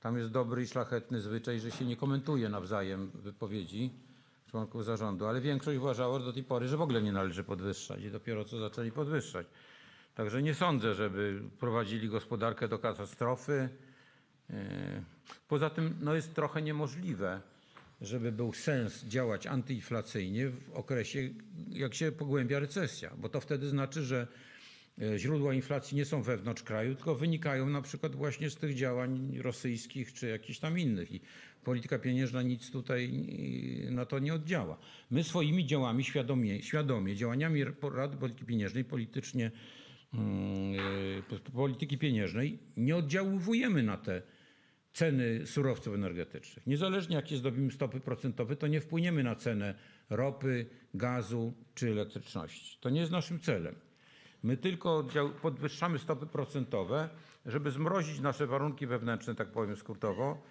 Tam jest dobry i szlachetny zwyczaj, że się nie komentuje nawzajem wypowiedzi członków zarządu, ale większość uważała do tej pory, że w ogóle nie należy podwyższać i dopiero co zaczęli podwyższać. Także nie sądzę, żeby prowadzili gospodarkę do katastrofy. Poza tym no jest trochę niemożliwe, żeby był sens działać antyinflacyjnie w okresie, jak się pogłębia recesja, bo to wtedy znaczy, że e, źródła inflacji nie są wewnątrz kraju, tylko wynikają na przykład właśnie z tych działań rosyjskich czy jakichś tam innych. I polityka pieniężna nic tutaj e, na to nie oddziała. My swoimi działami świadomie, świadomie działaniami Rady Polityki Pieniężnej politycznie mm, e, polityki pieniężnej nie oddziałujemy na te ceny surowców energetycznych. Niezależnie jakie zdobimy stopy procentowe, to nie wpłyniemy na cenę ropy, gazu czy elektryczności. To nie jest naszym celem. My tylko podwyższamy stopy procentowe, żeby zmrozić nasze warunki wewnętrzne, tak powiem skrótowo,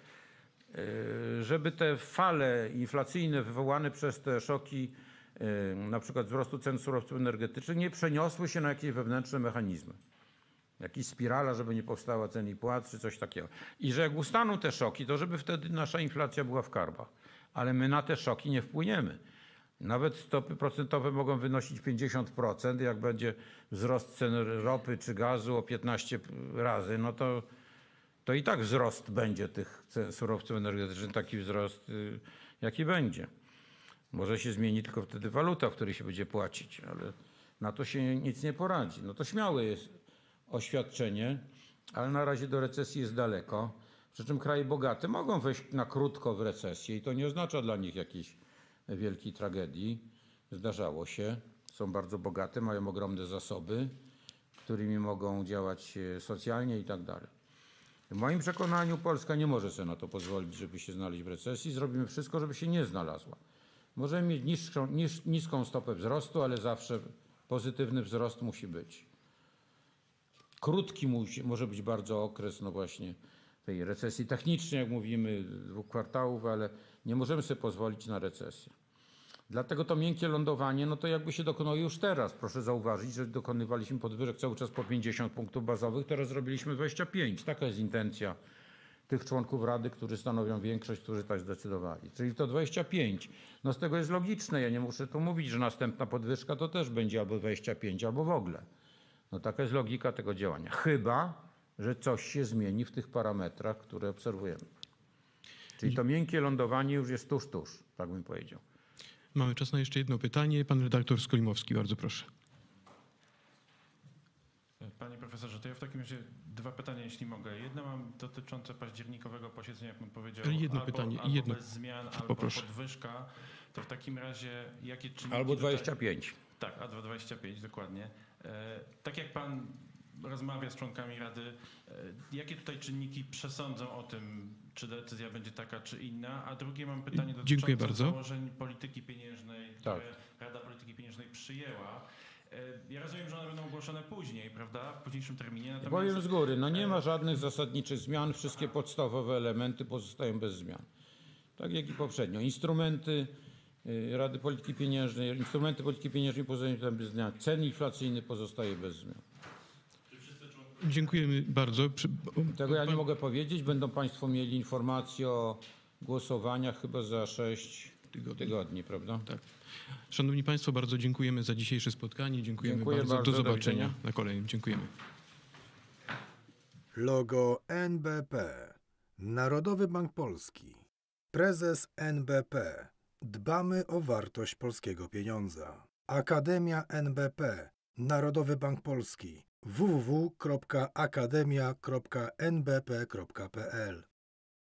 yy, żeby te fale inflacyjne wywołane przez te szoki, yy, na przykład wzrostu cen surowców energetycznych, nie przeniosły się na jakieś wewnętrzne mechanizmy. Jakiś spirala, żeby nie powstała cen i płac, czy coś takiego. I że jak ustaną te szoki, to żeby wtedy nasza inflacja była w karbach. Ale my na te szoki nie wpłyniemy. Nawet stopy procentowe mogą wynosić 50%. Jak będzie wzrost cen ropy czy gazu o 15 razy, no to, to i tak wzrost będzie tych cen surowców energetycznych, taki wzrost, y, jaki będzie. Może się zmieni tylko wtedy waluta, w której się będzie płacić, ale na to się nic nie poradzi. No to śmiałe jest oświadczenie, ale na razie do recesji jest daleko. Przy czym kraje bogate mogą wejść na krótko w recesję i to nie oznacza dla nich jakiejś wielkiej tragedii. Zdarzało się. Są bardzo bogate, mają ogromne zasoby, którymi mogą działać e, socjalnie i tak dalej. W moim przekonaniu Polska nie może sobie na to pozwolić, żeby się znaleźć w recesji. Zrobimy wszystko, żeby się nie znalazła. Możemy mieć niską stopę wzrostu, ale zawsze pozytywny wzrost musi być. Krótki musi, może być bardzo okres, no właśnie, tej recesji technicznej, jak mówimy, dwóch kwartałów, ale nie możemy sobie pozwolić na recesję. Dlatego to miękkie lądowanie, no to jakby się dokonało już teraz. Proszę zauważyć, że dokonywaliśmy podwyżek cały czas po 50 punktów bazowych, teraz zrobiliśmy 25. Taka jest intencja tych członków Rady, którzy stanowią większość, którzy tak zdecydowali. Czyli to 25. No z tego jest logiczne, ja nie muszę tu mówić, że następna podwyżka to też będzie albo 25, albo w ogóle. No taka jest logika tego działania. Chyba, że coś się zmieni w tych parametrach, które obserwujemy. Czyli to miękkie lądowanie już jest tuż, tuż, tak bym powiedział. Mamy czas na jeszcze jedno pytanie. Pan redaktor Skolimowski, bardzo proszę. Panie profesorze, to ja w takim razie dwa pytania, jeśli mogę. Jedno mam dotyczące październikowego posiedzenia, jak pan powiedział. Jedno albo, pytanie albo jedno- bez zmian, albo poproszę. podwyżka. To w takim razie jakie czynniki... Albo tutaj- 25. Tak, a 25 dokładnie. E, tak jak pan rozmawia z członkami Rady, e, jakie tutaj czynniki przesądzą o tym, czy decyzja będzie taka, czy inna? A drugie mam pytanie dotyczące Dziękuję bardzo. założeń polityki pieniężnej, Tak. które Rada Polityki Pieniężnej przyjęła. E, Ja rozumiem, że one będą ogłoszone później, prawda? W późniejszym terminie. Natomiast... Powiem z góry, no nie ma żadnych zasadniczych zmian, wszystkie podstawowe elementy pozostają bez zmian. Tak jak i poprzednio. Instrumenty Rady Polityki Pieniężnej, instrumenty polityki pieniężnej pozostają bez zmian. Cen inflacyjny pozostaje bez zmian. Dziękujemy bardzo. Przy- Tego ja nie mogę powiedzieć. Będą Państwo mieli informacje o głosowaniach chyba za 6 tygodni, prawda? Tak. Szanowni Państwo, bardzo dziękujemy za dzisiejsze spotkanie. Dziękujemy Dziękuję bardzo. bardzo, Do do zobaczenia widzenia. na kolejnym. Dziękujemy. Logo NBP. Narodowy Bank Polski. Prezes NBP. Dbamy o wartość polskiego pieniądza. Akademia NBP. Narodowy Bank Polski. www.akademia.nbp.pl